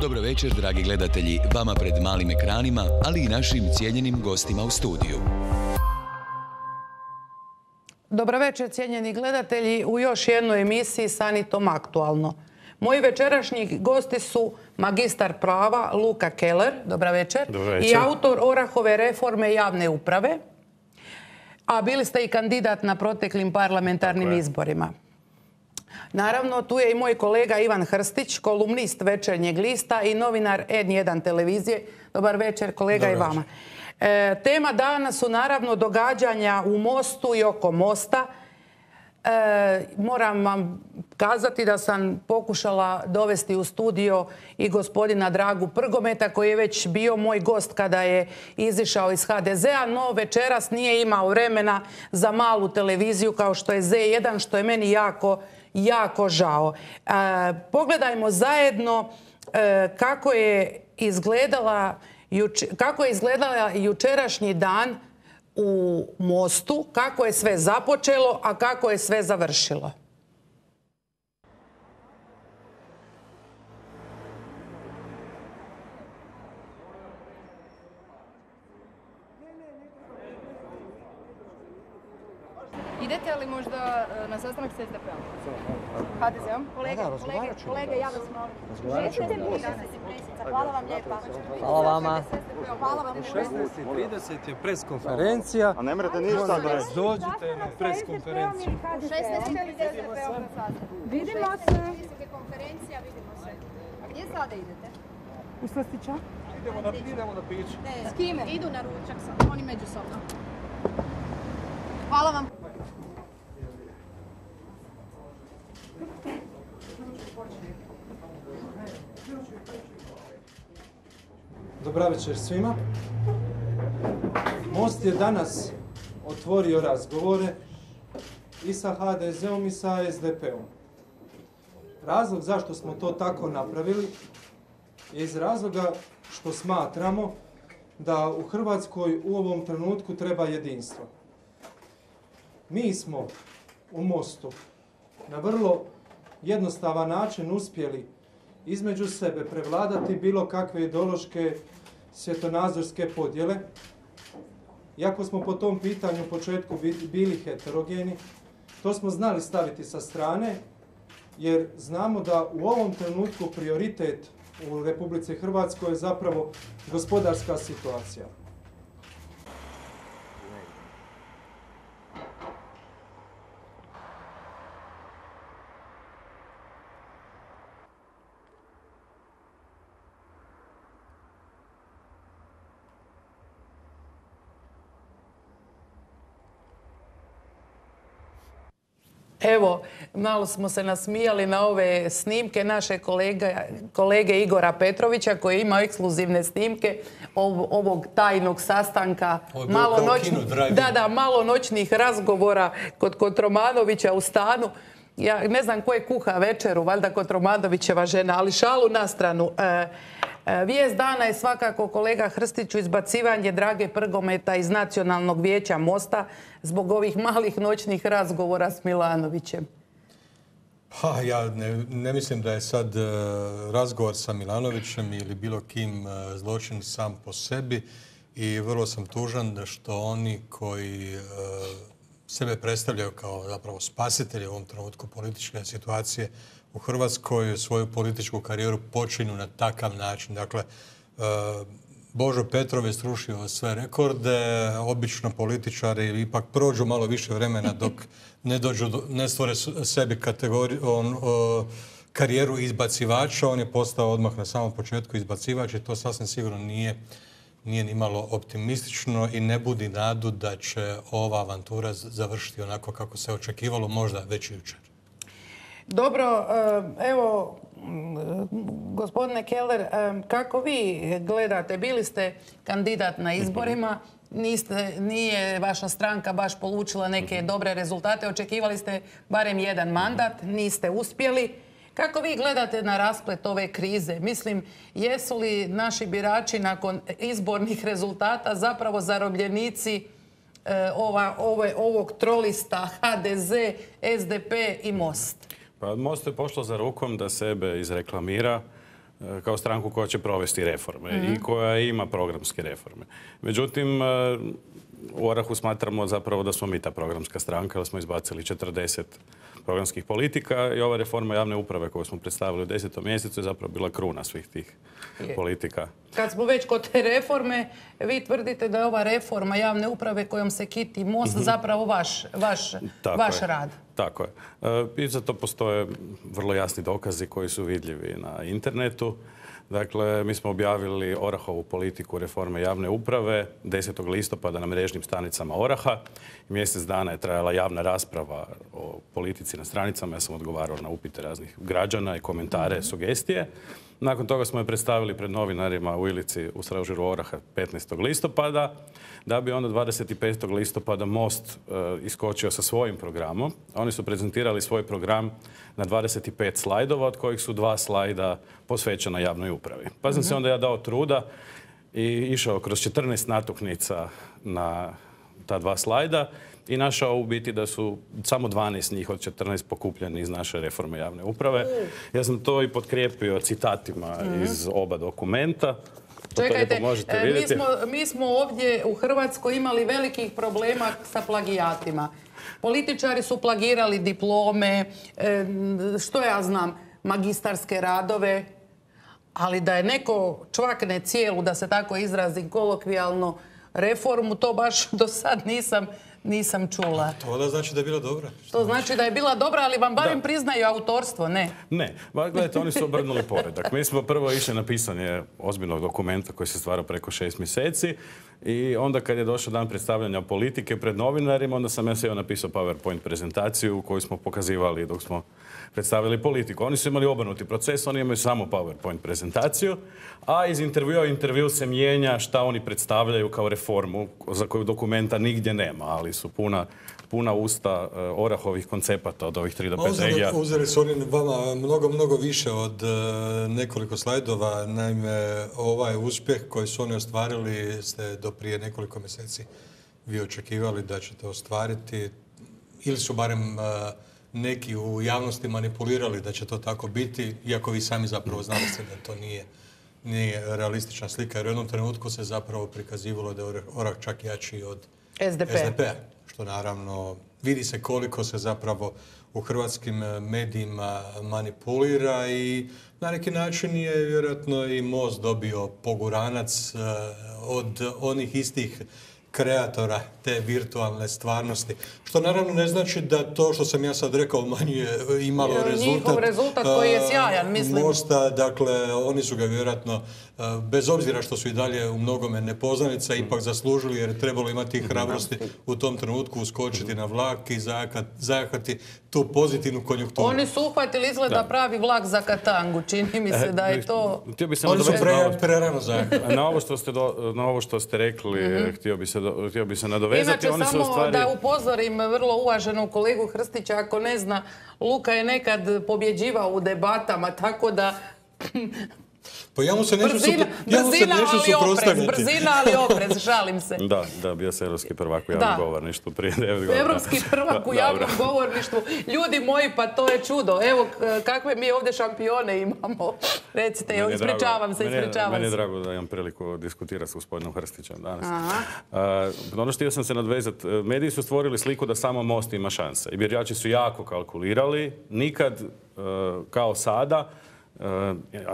Dobro večer, dragi gledatelji, vama pred malim ekranima, ali i našim cijenjenim gostima u studiju. Dobro večer, cijenjeni gledatelji, u još jednoj emisiji Sanitom aktualno. Moji večerašnji gosti su magistar prava Luka Keller, dobra večer, i autor Orahove reforme javne uprave, a bili ste i kandidat na proteklim parlamentarnim izborima. Naravno, tu je i moj kolega Ivan Hrstić, kolumnist Večernjeg lista i novinar N1 televizije. Dobar večer, kolega i vama. E, tema dana su naravno događanja u Mostu i oko Mosta. E, moram vam kazati da sam pokušala dovesti u studio i gospodina Dragu Prgometa koji je već bio moj gost kada je izišao iz HDZ-a, no večeras nije imao vremena za malu televiziju kao što je Z1, što je meni jako jako žao. E, pogledajmo zajedno e, kako je izgledala kako je izgledala jučerašnji dan u Mostu, kako je sve započelo, a kako je sve završilo. Idete li možda e, na sastanak s? HDZ-om? Kolege, kolege, kolege, ja vas molim. Razgovarat ćemo. Hvala vam lijepa. Hvala vama. Hvala vam. U 16.30 je preskonferencija. A ne mrete ništa da Dođite na preskonferenciju. U 16.30 SDP-om na sastanak. Vidimo se. konferencija, vidimo se. A gdje sada idete? U Slastića. Idemo na, idemo na pić. S kime? Idu na ručak sa, oni međusobno. Hvala vam. Dobra večer svima. Most je danas otvorio razgovore i sa HDZ-om i sa SDP-om. Razlog zašto smo to tako napravili je iz razloga što smatramo da u Hrvatskoj u ovom trenutku treba jedinstvo. Mi smo u Mostu na vrlo jednostavan način uspjeli između sebe prevladati bilo kakve ideološke svjetonazorske podjele. Iako smo po tom pitanju u početku bili heterogeni, to smo znali staviti sa strane, jer znamo da u ovom trenutku prioritet u Republici Hrvatskoj je zapravo gospodarska situacija. Evo, malo smo se nasmijali na ove snimke naše kolege Igora Petrovića koji ima ekskluzivne snimke ovog tajnog sastanka. Malo da, da, malo noćnih razgovora kod Kotromanovića u stanu. Ja ne znam ko je kuha večeru, valjda Kotromanovićeva žena, ali šalu na stranu. E, vijest dana je svakako kolega Hrstiću izbacivanje Drage Prgometa iz Nacionalnog vijeća Mosta zbog ovih malih noćnih razgovora s Milanovićem. Pa ja ne, mislim da je sad e, razgovor sa Milanovićem ili bilo kim e, zločin sam po sebi i vrlo sam tužan da što oni koji sebe predstavljaju kao zapravo spasitelji u ovom trenutku političke situacije u Hrvatskoj svoju političku karijeru počinju na takav način. Dakle, e, Božo Petrov je srušio sve rekorde, obično političari ipak prođu malo više vremena dok ne dođu, ne stvore sebi kategoriju, on, karijeru izbacivača, on je postao odmah na samom početku izbacivač i to sasvim sigurno nije, nije ni malo optimistično i ne budi nadu da će ova avantura završiti onako kako se očekivalo, možda već jučer. Dobro, eh, evo, gospodine Keller, eh, kako vi gledate? Bili ste kandidat na izborima, nije vaša stranka baš polučila neke dobre rezultate, očekivali ste barem jedan mandat, niste uspjeli. Kako vi gledate na rasplet ove krize? Mislim, jesu li naši birači nakon izbornih rezultata zapravo zarobljenici eh, ovog trolista HDZ, SDP i Most? Pa Most je pošlo za rukom da sebe izreklamira, kao stranku koja će provesti reforme i Mhm. koja ima programske reforme. Međutim, e, u Orahu smatramo zapravo da smo mi ta programska stranka, jer smo izbacili 40 programskih politika i ova reforma javne uprave koju smo predstavili u desetom mjesecu je zapravo bila kruna svih tih Je. politika. Kad smo već kod te reforme, vi tvrdite da je ova reforma javne uprave kojom se kiti most zapravo vaš, vaš, Mhm. Tako vaš je. rad. Tako je. E, I za to postoje vrlo jasni dokazi koji su vidljivi na internetu. Dakle, mi smo objavili Orahovu politiku reforme javne uprave 10. listopada na mrežnim stranicama Oraha. Mjesec dana je trajala javna rasprava o politici na stranicama. Ja sam odgovarao na upite raznih građana i komentare, sugestije. Nakon toga smo je predstavili pred novinarima u Ilici u Stražiru Oraha 15. listopada, da bi onda 25. listopada Most e, iskočio sa svojim programom. Oni su prezentirali svoj program na 25 slajdova, od kojih su dva slajda posvećena javnoj upravi. Pa sam se onda ja dao truda i išao kroz 14 natuknica na ta dva slajda i našao u biti da su samo 12 njih od 14 pokupljeni iz naše reforme javne uprave. Ja sam to i potkrijepio citatima iz oba dokumenta. Čekajte, možete e, mi smo, mi smo ovdje u Hrvatskoj imali velikih problema sa plagijatima. Političari su plagirali diplome, e, što ja znam, magistarske radove, ali da je neko čvakne cijelu, da se tako izrazim kolokvijalno, reformu, to baš do sad nisam, nisam čula. To onda znači da je bila dobra. To znači da je bila dobra, ali vam barem priznaju autorstvo, ne? Ne, ba, gledajte, oni su obrnuli poredak. Mi smo prvo išli na pisanje ozbiljnog dokumenta koji se stvara preko šest mjeseci i onda kad je došao dan predstavljanja politike pred novinarima, onda sam ja sjeo napisao PowerPoint prezentaciju koju smo pokazivali dok smo predstavili politiku. Oni su imali obrnuti proces, oni imaju samo PowerPoint prezentaciju, a iz intervjua u intervju se mijenja šta oni predstavljaju kao reformu za koju dokumenta nigdje nema, ali su puna, puna usta e, orahovih koncepata od ovih 3 do 5 regija. Uzeli, su oni vama mnogo, mnogo više od e, nekoliko slajdova. Naime, ovaj uspjeh koji su oni ostvarili ste do prije nekoliko mjeseci vi očekivali da ćete ostvariti ili su barem e, neki u javnosti manipulirali da će to tako biti, iako vi sami zapravo znali ste da to nije, nije realistična slika, jer u jednom trenutku se zapravo prikazivalo da je Orah čak jači od SDP. SDP-a, što naravno vidi se koliko se zapravo u hrvatskim e, medijima manipulira i na neki način je vjerojatno i Most dobio poguranac e, od onih istih kreatora te virtualne stvarnosti. Što naravno ne znači da to što sam ja sad rekao manje imalo Njihov rezultat. rezultat koji je e, sjajan, mislim. Mosta, dakle, oni su ga vjerojatno, e, bez obzira što su i dalje u mnogome nepoznanica, ipak zaslužili jer je trebalo imati hrabrosti u tom trenutku uskočiti na vlak i zajahati tu pozitivnu konjunkturu. Oni su uhvatili izgleda pravi vlak za katangu. Čini mi se da je to... Oni su pre, prerano zajahati. Na ovo što ste, do- na ovo što ste rekli, htio, bi se do- htio bi se nadovezati. Inače, samo stvari... da upozorim vrlo uvaženog kolegu Hrstića, ako ne zna, Luka je nekad pobjeđivao u debatama, tako da Pa ja mu se neću, brzina, supro- ja mu se brzina neću ali oprez, suprotstavljati. brzina ali oprez, šalim se. Da, da, bio se europski prvak u javnom govorništvu prije 9 godina. Europski prvak u javnom govorništvu. Ljudi moji, pa to je čudo. Evo kakve mi ovdje šampione imamo. Recite, Meni je drago- ispričavam se, meni je- ispričavam Meni je se. drago da imam priliku diskutirati s gospodinom Hrstićem danas. Aha. Uh, ono htio sam se nadvezati. Uh, Mediji su stvorili sliku da samo Most ima šanse. I birači su jako kalkulirali. Nikad, uh, kao sada,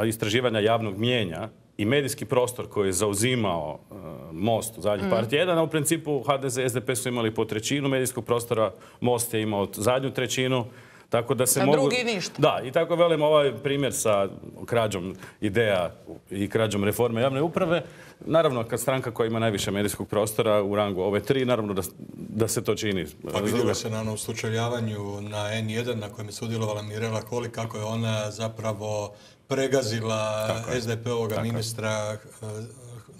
istraživanja javnog mijenja i medijski prostor koji je zauzimao uh, Most u zadnjih Mm. par tjedana, u principu HDZ i SDP su imali po trećinu medijskog prostora, Most je imao zadnju trećinu, tako da se A mogu... drugi ništa. Da, i tako velim ovaj primjer sa krađom ideja i krađom reforme javne uprave. Naravno, kad stranka koja ima najviše medijskog prostora u rangu ove tri, naravno da, da se to čini. Pa vidjelo se na onom slučajljavanju na N1 na kojem je sudjelovala Mirela Holy kako je ona zapravo pregazila SDP-ovoga ministra eh,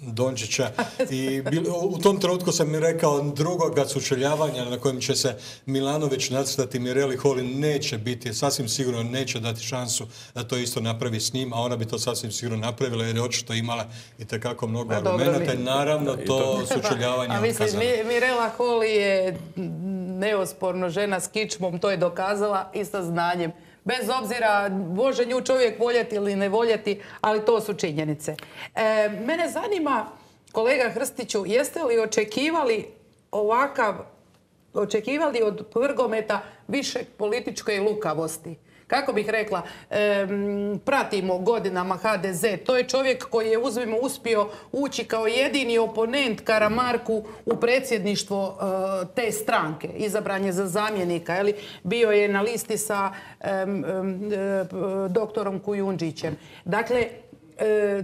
Dončića. I bil- u tom trenutku sam mi rekao drugoga sučeljavanja na kojem će se Milanović nacrtati Mireli Holy neće biti, sasvim sigurno neće dati šansu da to isto napravi s njim, a ona bi to sasvim sigurno napravila jer je očito imala i tekako mnogo Pa dobro, argumenata i naravno to sučeljavanje A mislim, Mirela Holy je neosporno žena s kičmom, to je dokazala i sa znanjem. Bez obzira, može nju čovjek voljeti ili ne voljeti, ali to su činjenice. E, mene zanima, kolega Hrstiću, jeste li očekivali ovakav, očekivali od Vrgometa više političke lukavosti? Kako bih rekla, pratimo godinama HDZ. To je čovjek koji je, uzmimo, uspio ući kao jedini oponent Karamarku u predsjedništvo e, te stranke. Izabran je za zamjenika. Bio je na listi sa e, doktorom Kujundžićem. Dakle, e,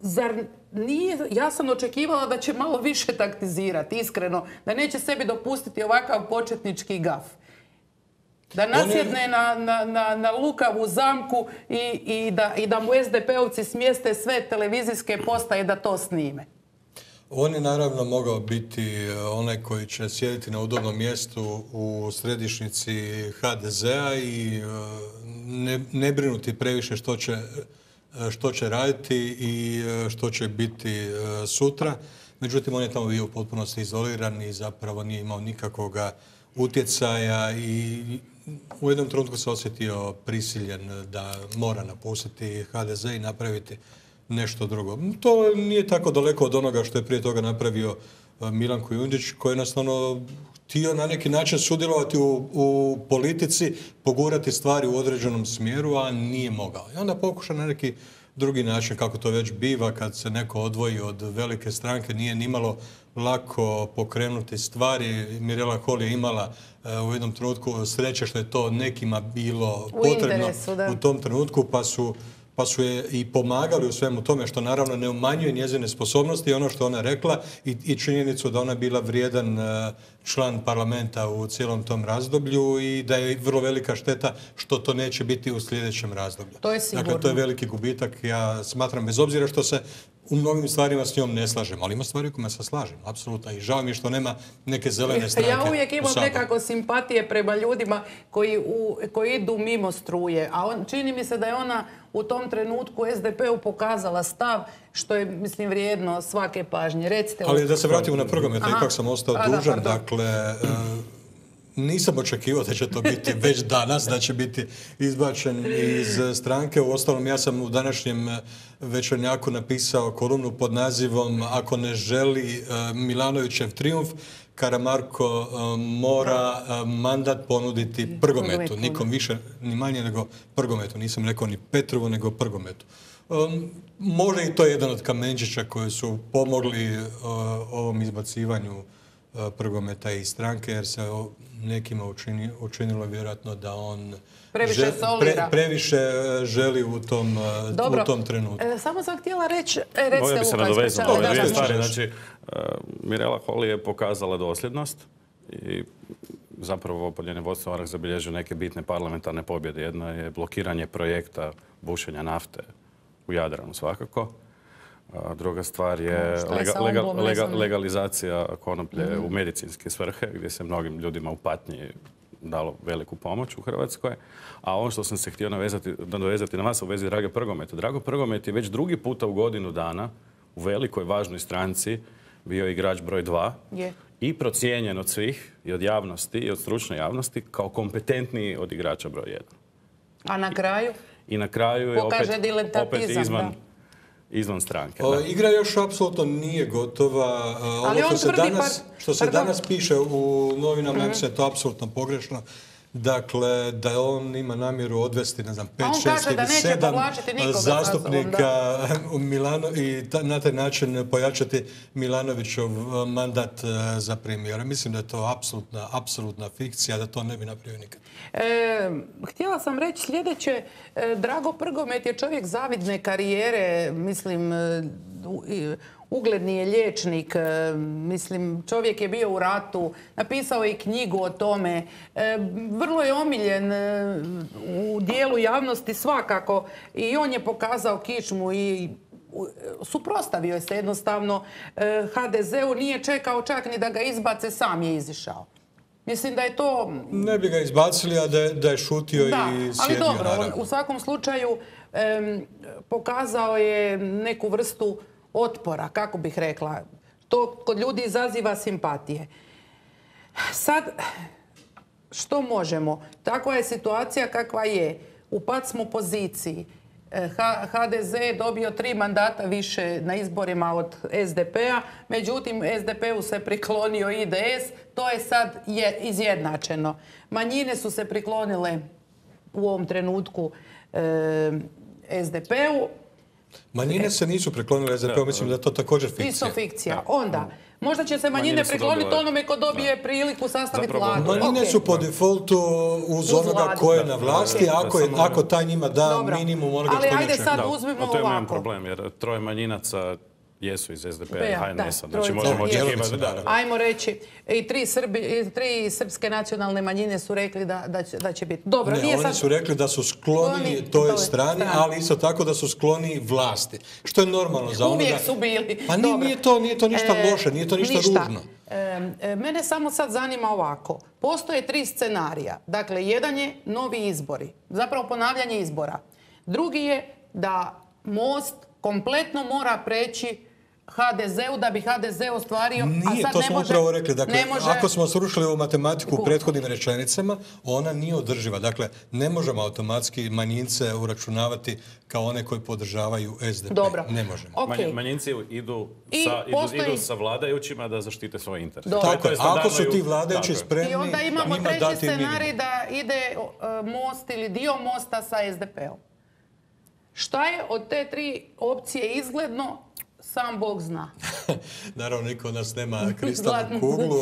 zar nije, ja sam očekivala da će malo više taktizirati, iskreno, da neće sebi dopustiti ovakav početnički gaf. Da nasjedne na, na, na, lukavu zamku i, i, da, i da mu SDP-ovci smjeste sve televizijske postaje da to snime. On je naravno mogao biti e, onaj koji će sjediti na udobnom mjestu u središnici HDZ-a i e, ne, ne brinuti previše što će, e, što će raditi i što će biti sutra. Međutim, on je tamo bio u potpunosti izoliran i zapravo nije imao nikakvoga utjecaja i u jednom trenutku se osjetio prisiljen da mora napustiti HDZ i napraviti nešto drugo. To nije tako daleko od onoga što je prije toga napravio e, Milan Kujundžić, koji je jednostavno htio na neki način sudjelovati u, u, politici, pogurati stvari u određenom smjeru, a nije mogao. I onda pokuša na neki drugi način, kako to već biva, kad se neko odvoji od velike stranke, nije nimalo lako pokrenuti stvari. Mirela Hol je imala e, u jednom trenutku sreće što je to nekima bilo potrebno u tom trenutku, pa su pa su je i pomagali u svemu tome, što naravno ne umanjuje njezine sposobnosti i ono što ona rekla i, i činjenicu da ona bila vrijedan e, član parlamenta u cijelom tom razdoblju i da je vrlo velika šteta što to neće biti u sljedećem razdoblju. To je sigurno. Dakle, to je veliki gubitak. Ja smatram, bez obzira što se u mnogim stvarima s njom ne slažem, ali ima stvari u kojima se slažem, apsolutno. I žao mi je što nema neke zelene stranke Ja uvijek imam nekako simpatije prema ljudima koji, koji idu mimo struje. A on, čini mi se da je ona u tom trenutku SDP-u pokazala stav što je, mislim, vrijedno svake pažnje. Recite ali da se vratimo na prvomet, ipak sam ostao dužan. dakle, e, nisam očekivao da će to biti već danas, da će biti izbačen iz stranke. U ostalom, ja sam u današnjem večernjaku napisao kolumnu pod nazivom Ako ne želi e, Milanovićev triumf, Karamarko e, mora mandat ponuditi Prgometu. Nikom više, ni manje nego Prgometu. Nisam rekao ni Petrovu, nego Prgometu. Možda i to je jedan od kamenčića koji su pomogli ovom izbacivanju Prgometa iz stranke, jer se nekima učinilo vjerojatno da on previše, previše e, želi u tom, e, u tom trenutku. E, samo sam htjela reći, recite Moja bi se nadovezao ove dvije stvari. Znači, Mirela Holy je pokazala dosljednost i zapravo pod njenim vodstvom Orah zabilježio neke bitne parlamentarne pobjede. Jedna je blokiranje projekta bušenja nafte u Jadranu svakako. Druga stvar je legalizacija konoplje u medicinske svrhe gdje se mnogim ljudima u patnji dalo veliku pomoć u Hrvatskoj. A ono što sam se htio nadovezati na vas u vezi Drage Prgometa. Drago Prgomet je već drugi puta u godinu dana u velikoj važnoj stranci bio igrač broj dva i procijenjen od svih i od javnosti i od stručne javnosti kao kompetentniji od igrača broj jedan. A na kraju? I na kraju je opet, opet izvan, izvan stranke. igra još apsolutno nije gotova. Ono što se, danas, što se danas piše u novinama, mm -hmm. je to apsolutno pogrešno. Dakle, da on ima namjeru odvesti, ne znam, 5, 6 ili 7 zastupnika u Milano i na taj način pojačati Milanovićov e, mandat e, za premijera. Mislim da je to apsolutna, apsolutna fikcija, da to ne bi napravio nikad. E, htjela sam reći sljedeće. Drago Prgomet je čovjek zavidne karijere, mislim, ugledni je liječnik, e, mislim čovjek je bio u ratu, napisao je knjigu o tome, e, vrlo je omiljen e, u dijelu javnosti svakako i on je pokazao kičmu i suprostavio je se jednostavno HDZ-u, nije čekao čak ni da ga izbace, sam je izišao. Mislim da je to... Ne bi ga izbacili, a da je, šutio i sjedio. Ali dobro, u svakom slučaju pokazao je neku vrstu otpora, kako bih rekla. To kod ljudi izaziva simpatije. Sad, što možemo? Takva je situacija kakva je. U pad smo poziciji. HDZ je dobio tri mandata više na izborima od SDP-a, međutim SDP-u se priklonio IDS, to je sad je izjednačeno. Manjine su se priklonile u ovom trenutku e, SDP-u. Manjine se nisu priklonile SDP-u, mislim da je to također fikcija. Isto fikcija. Onda, Možda će se manjine, prikloniti onome ko dobije priliku sastaviti vladu. Manjine su po defaultu uz, onoga ko je na vlasti, ako, je, ako taj njima da minimum onoga što Ali ajde sad uzmimo ovako. To je problem, jer troje manjinaca jesu iz SDP i HNS-a. Znači možemo očekivati. Ajmo reći, i tri, Srbi, tri srpske nacionalne manjine su rekli da, da, će, da će biti. Dobro, ne, oni su rekli da su skloni toj strani, ali isto tako da su skloni vlasti. Što je normalno za onoga... Uvijek su bili. Pa nije, nije, to, nije to ništa e, loše, nije to ništa, ružno. E, mene samo sad zanima ovako. Postoje tri scenarija. Dakle, jedan je novi izbori. Zapravo ponavljanje izbora. Drugi je da most kompletno mora preći HDZ-u da bi HDZ ostvario, Nije, a sad to smo upravo rekli. Dakle, ako smo srušili ovu matematiku u prethodnim rečenicama, ona nije održiva. Dakle, ne možemo automatski manjince uračunavati kao one koji podržavaju SDP. Dobro. Ne možemo. Okay. Manjinci idu sa, idu, sa vladajućima da zaštite svoj interes. Tako je. Ako su ti vladajući spremni I onda imamo treći scenarij da ide most ili dio mosta sa SDP-om. Šta je od te tri opcije izgledno sam Bog zna. Naravno, niko od nas nema kristalnu kuglu,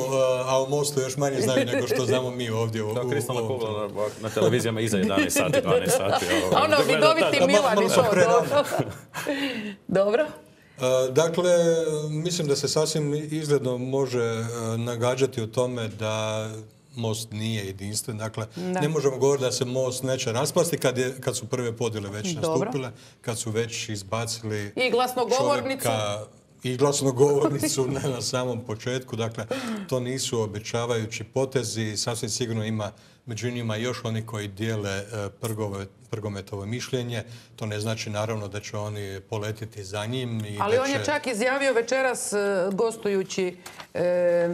a u Mostu još manje znaju nego što znamo mi ovdje. U, da, kristalna kugla na, televizijama iza 11 sati, 12 sati. A ono, vidoviti Milan i to. Dobro. Dakle, mislim da se sasvim izgledno može nagađati o tome da most nije jedinstven. Dakle, ne možemo govoriti da se most neće raspasti kad, je, kad su prve podjele već nastupile, kad su već izbacili I glasnogovornicu. čovjeka i glasnogovornicu na, na samom početku. Dakle, to nisu obećavajući potezi. Sasvim sigurno ima među njima još oni koji dijele e, prgove, prgometovo mišljenje. To ne znači naravno da će oni poletiti za njim. I Ali on je čak izjavio večeras e, gostujući e,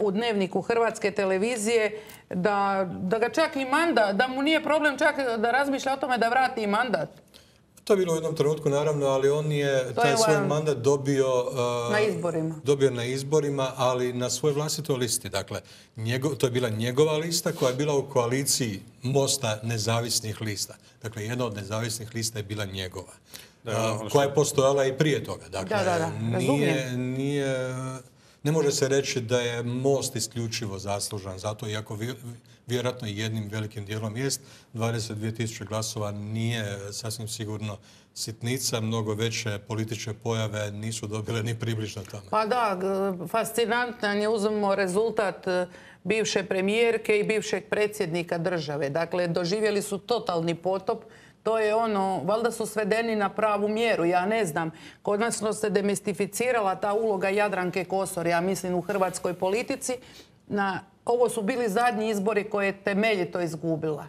u dnevniku Hrvatske televizije da, da ga čak i manda, da mu nije problem čak da razmišlja o tome da vrati i mandat. To je bilo u jednom trenutku, naravno, ali on je taj svoj mandat dobio... na izborima. Dobio na izborima, ali na svoj vlastitoj listi. Dakle, to je bila njegova lista koja je bila u koaliciji Mosta nezavisnih lista. Dakle, jedna od nezavisnih lista je bila njegova. koja je postojala i prije toga. Dakle, da, da, da. Nije, nije, ne može se reći da je Most isključivo zaslužan zato, iako vjerojatno jednim velikim dijelom jest. 22.000 glasova nije sasvim sigurno sitnica, mnogo veće političke pojave nisu dobile ni približno tome. Pa da, fascinantan je uzmemo rezultat e, bivše premijerke i bivšeg predsjednika države. Dakle, doživjeli su totalni potop. To je ono, valjda su svedeni na pravu mjeru, ja ne znam. Konačno se demistificirala ta uloga Jadranke Kosor, ja mislim, u hrvatskoj politici. Na ovo su bili zadnji izbori koje je temeljito izgubila.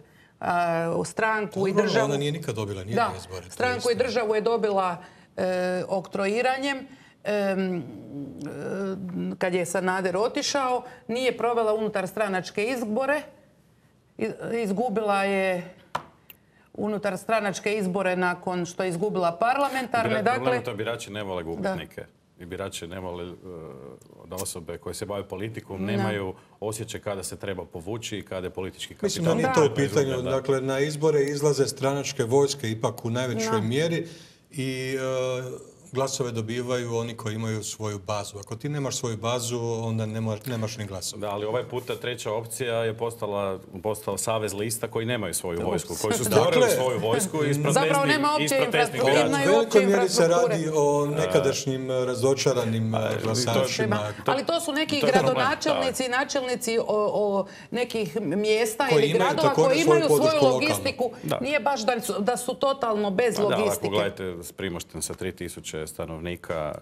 U stranku i državu... Ona nije nikad dobila nije izbore. Stranku i državu je dobila e, oktroiranjem. E, kad je Sanader otišao, nije provela unutar stranačke izbore. Izgubila je unutar stranačke izbore nakon što je izgubila parlamentarne. Dakle, to birači ne vole gubitnike i birači ne vole da osobe koje se bave politikom nemaju osjećaj kada se treba povući i kada je politički kapital. Mislim da nije to u pitanju. Dakle, na izbore izlaze stranačke vojske ipak u najvećoj mjeri i e, glasove dobivaju oni koji imaju svoju bazu. Ako ti nemaš svoju bazu, onda nemaš ni glasove. Da, ali ovaj puta treća opcija je postala, postala savez lista koji nemaju svoju vojsku, koji su stvorili dakle, svoju vojsku iz Zapravo nema opće U velikoj mjeri se radi o nekadašnjim razočaranim glasačima. ali to su neki gradonačelnici i načelnici o, nekih mjesta ili gradova koji imaju svoju logistiku. Nije baš da su, totalno bez logistike. Da, ako gledajte Primošten sa 3000 stanovnika.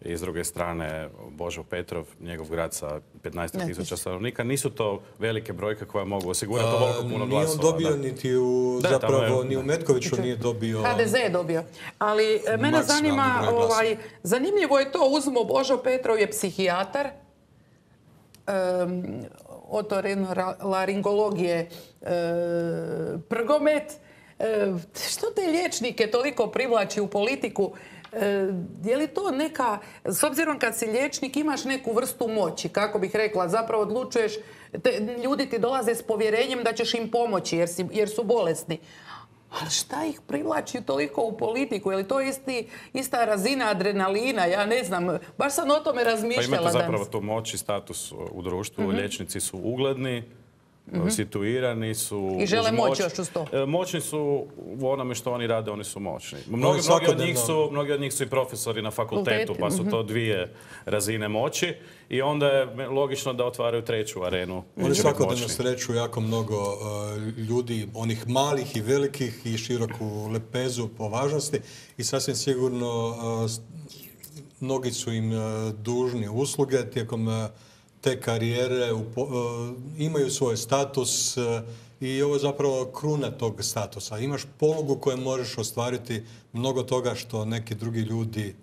I s druge strane Božo Petrov, njegov grad sa 15 tisuća stanovnika. Nisu to velike brojke koje mogu osigurati ovoliko puno glasova. Nije on dobio niti u, zapravo, ni u Metkoviću nije dobio... HDZ je dobio. Ali e, mene zanima, ovaj, zanimljivo je to, uzmo Božo Petrov je psihijatar. otorinolaringologije e, Prgomet. E, što te liječnike toliko privlači u politiku? E, je li to neka, s obzirom kad si liječnik imaš neku vrstu moći, kako bih rekla, zapravo odlučuješ, ljudi ti dolaze s povjerenjem da ćeš im pomoći jer, jer su bolesni. Ali šta ih privlači toliko u politiku? Je li to isti, ista razina adrenalina? Ja ne znam. Baš sam o tome razmišljala Pa imate zapravo tu moć i status u društvu. Mhm. Liječnici su ugledni, mm situirani su... I žele moć još uz to. E, moćni su u onome što oni rade, oni su moćni. Mnogi, mnogi, od, njih su, mnogi od njih su i profesori na fakultetu, pa su to mhm. dvije razine moći. I onda je logično da otvaraju treću arenu. Oni svakodnevno sreću jako mnogo e, ljudi, onih malih i velikih i široku lepezu po važnosti i sasvim sigurno e, mnogi su im dužni usluge tijekom te karijere e, imaju svoj status e, i ovo je zapravo kruna tog statusa. Imaš polugu koju možeš ostvariti mnogo toga što neki drugi ljudi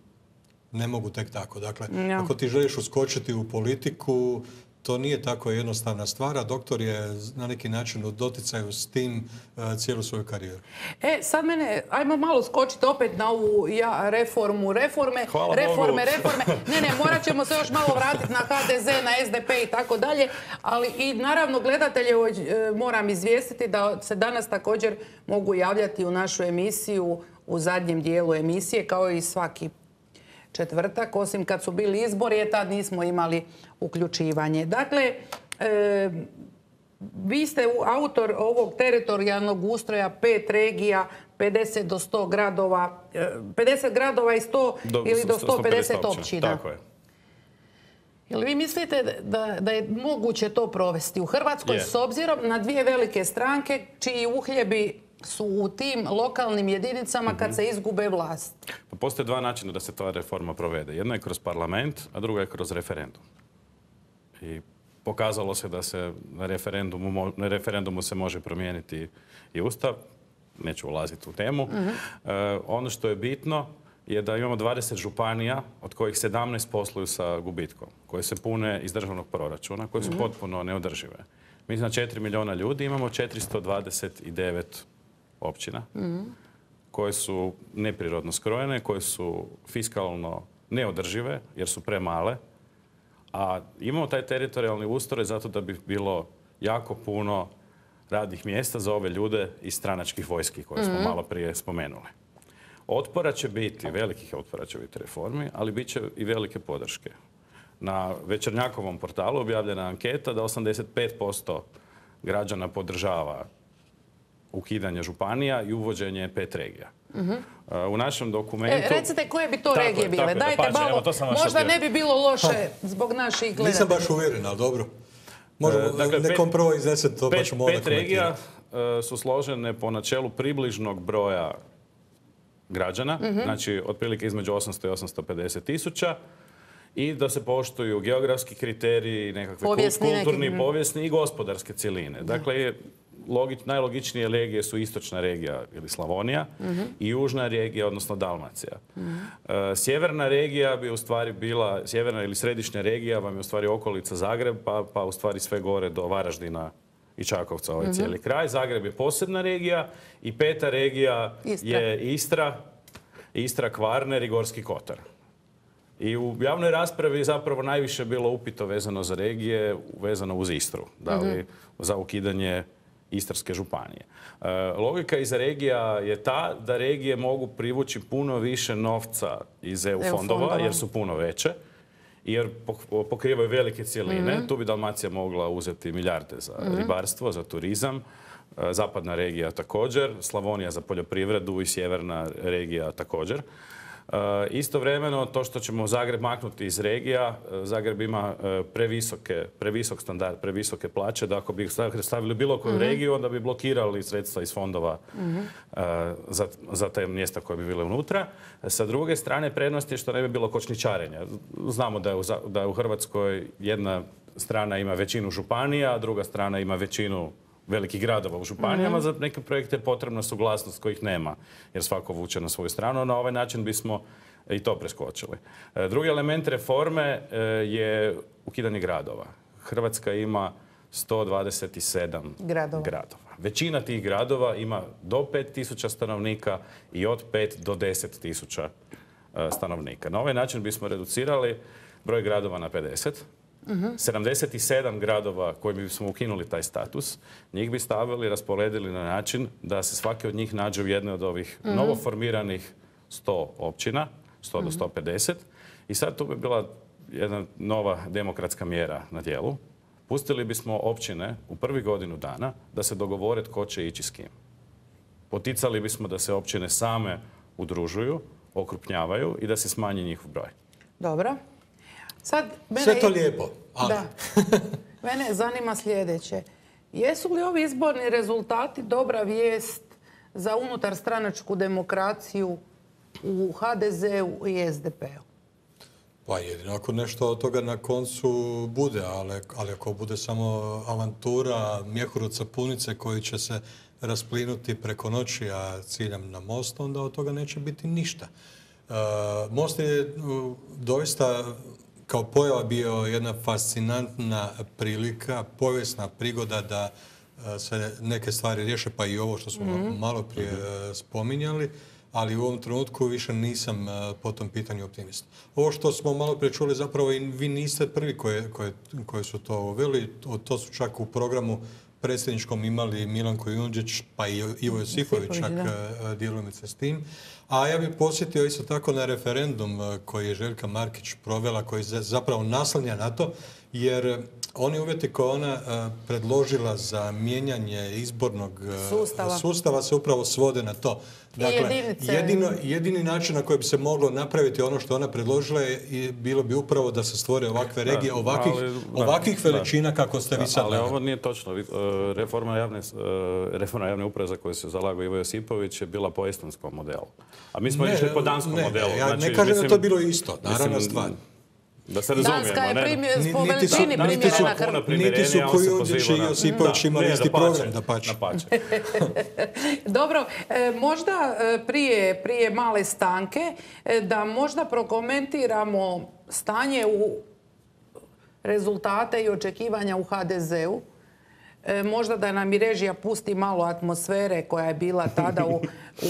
ne mogu tek tako. Dakle, ako ti želiš uskočiti u politiku, to nije tako jednostavna stvar, a doktor je na neki način u doticaju s tim e, cijelu svoju karijeru. E, sad mene, ajmo malo skočiti opet na ovu ja, reformu, reforme, Hvala reforme, reforme. Ne, ne, morat ćemo se još malo vratiti na HDZ, na SDP i tako dalje, ali i naravno gledatelje e, moram izvijestiti da se danas također mogu javljati u našu emisiju u zadnjem dijelu emisije, kao i svaki četvrtak, osim kad su bili izbori, je tad nismo imali uključivanje. Dakle, e, vi ste autor ovog teritorijalnog ustroja pet regija, 50 do 100 gradova, 50 e, gradova i 100 ili do 150 općina. Tako je. Jel vi mislite da, da je moguće to provesti u Hrvatskoj s obzirom na dvije velike stranke čiji uhljebi su u tim lokalnim jedinicama kad mhm. se izgube vlast? Pa postoje dva načina da se ta reforma provede. Jedna je kroz parlament, a druga je kroz referendum. I pokazalo se da se na referendumu, na referendumu se može promijeniti i ustav. Neću ulaziti u temu. Mhm. E, ono što je bitno je da imamo 20 županija, od kojih 17 posluju sa gubitkom, koje se pune iz državnog proračuna, koje su mhm. potpuno neodržive. Mi na 4 milijuna ljudi imamo 429 općina koje su neprirodno skrojene, koje su fiskalno neodržive jer su premale, a imamo taj teritorijalni ustroj zato da bi bilo jako puno radnih mjesta za ove ljude iz stranačkih vojski koje smo mhm. malo prije spomenuli. Otpora će biti, velikih otpora će biti reformi, ali bit će i velike podrške. Na Večernjakovom portalu objavljena anketa da 85% građana podržava ukidanje županija i uvođenje pet regija. Uh, u našem dokumentu... E, recite koje bi to regije bile. Dajte pa, malo, možda ne bi bilo loše zbog naših gledatelja. Nisam baš uvjeren, ali dobro. Možemo uh, dakle, nekom prvo izneseti to pa ćemo Pet regija uh, su složene po načelu približnog broja građana, uh znači otprilike između 800 i 850 tisuća i da se poštuju geografski kriteriji, nekakve kulturni, povijesni i gospodarske cijeline. Dakle, najlogičnije regije su istočna regija ili Slavonija i južna regija, odnosno Dalmacija. E, sjeverna regija bi u stvari bila, sjeverna ili središnja regija vam je u stvari okolica Zagreb, pa, pa u stvari sve gore do Varaždina i Čakovca, ovaj cijeli kraj. Zagreb je posebna regija i peta regija je Istra, Istra, Kvarner i Gorski Kotar. I u javnoj raspravi zapravo najviše bilo upito vezano za regije, vezano uz Istru. Da li za ukidanje Istarske županije. E, logika iz regija je ta da regije mogu privući puno više novca iz EU, fondova, jer su puno veće jer pokrivaju velike cijeline. Mhm. Tu bi Dalmacija mogla uzeti milijarde za mhm. ribarstvo, za turizam. E, zapadna regija također, Slavonija za poljoprivredu i sjeverna regija također. E, istovremeno, to što ćemo Zagreb maknuti iz regija, e, Zagreb ima e, previsoke, previsok standard, previsoke plaće, da ako bi stavili bilo koju mhm. regiju, onda bi blokirali sredstva iz fondova mhm. za, za te mjesta koje bi bile unutra. Sa druge strane, prednost je što ne bi bilo kočničarenja. Znamo da je u, da je u Hrvatskoj jedna strana ima većinu županija, a druga strana ima većinu velikih gradova u županijama. Mhm. Za neke projekte je potrebna suglasnost kojih nema, jer svako vuče na svoju stranu. Na ovaj način bismo i to preskočili. E, drugi element reforme e, je ukidanje gradova. Hrvatska ima 127 Gradova. gradova. Većina tih gradova ima do 5000 stanovnika i od 5 do 10.000 e, stanovnika. Na ovaj način bismo reducirali broj gradova na 50. 77 gradova kojim bismo ukinuli taj status, njih bi stavili, rasporedili na način da se svaki od njih nađe u jednoj od ovih novoformiranih 100 općina, 100 do 150. I sad tu bi bila jedna nova demokratska mjera na dijelu. Pustili bismo općine u prvi godinu dana da se dogovore tko će ići s kim. Poticali bismo da se općine same udružuju, okrupnjavaju i da se smanji njihov broj. Dobro. Sad, mene Sve to lijepo, ali Da. Mene zanima sljedeće. Jesu li ovi izborni rezultati dobra vijest za unutar stranačku demokraciju u HDZ-u i SDP-u? Pa jedino ako nešto od toga na koncu bude, ali, ali ako bude samo avantura, mjehur od sapunice koji će se rasplinuti preko noći, a ciljam na most, onda od toga neće biti ništa. E, most je doista kao pojava bio jedna fascinantna prilika, povijesna prigoda da e, se neke stvari riješe, pa i ovo što smo malo prije e, spominjali, ali u ovom trenutku više nisam e, po tom pitanju optimist. Ovo što smo malo prije čuli, zapravo i vi niste prvi koje su to uveli, to su čak u programu predsjedničkom imali Milan Kujundžić, pa i Ivo Josipović čak Josipović, da. e, djelomice s tim. A ja bih posjetio isto tako na referendum e, koji je Željka Markić provela, koji za- zapravo naslanja na to, jer oni uvjeti koje ona e, predložila za mijenjanje izbornog e, Sustava. sustava se upravo svode na to. Dakle, jedino, jedini način na koji bi se moglo napraviti ono što ona predložila je i bilo bi upravo da se stvore ovakve regije, ovakvih, ali, da, ovakvih da. veličina kako ste vi sad Ali ovo nije točno. E, Reforma javne, reforma javne uprave za koju se zalagao Ivo Josipović je bila po estonskom modelu. A mi smo Ne, išli po danskom ne, modelu. ja ne Znači, kažem da to bilo isto, naravna mislim, stvar. Da se razumijemo. Danska je ne? primjer, Ni- po niti su- veličini primjerena Hrvatskoj. Niti su Kujundžić poziva i Josipović Da, imali ne, isti program, dapače. dapače. Dobro, e, možda e, prije, prije male stanke e, da možda prokomentiramo stanje u rezultate i očekivanja u HDZ-u. Možda da nam i režija pusti malo atmosfere koja je bila tada u,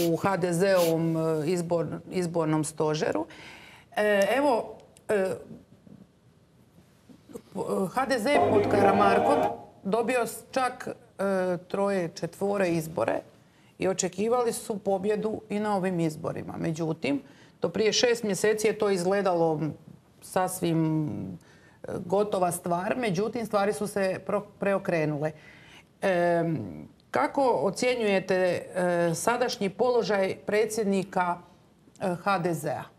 u HDZ-ovom izbor, izbornom stožeru. Evo, HDZ pod Karamarkom dobio čak e, troje, četvore izbore i očekivali su pobjedu i na ovim izborima. Međutim, to prije šest mjeseci je to izgledalo sasvim e, gotova stvar, međutim stvari su se preokrenule. E, kako ocjenjujete sadašnji položaj predsjednika HDZ-a?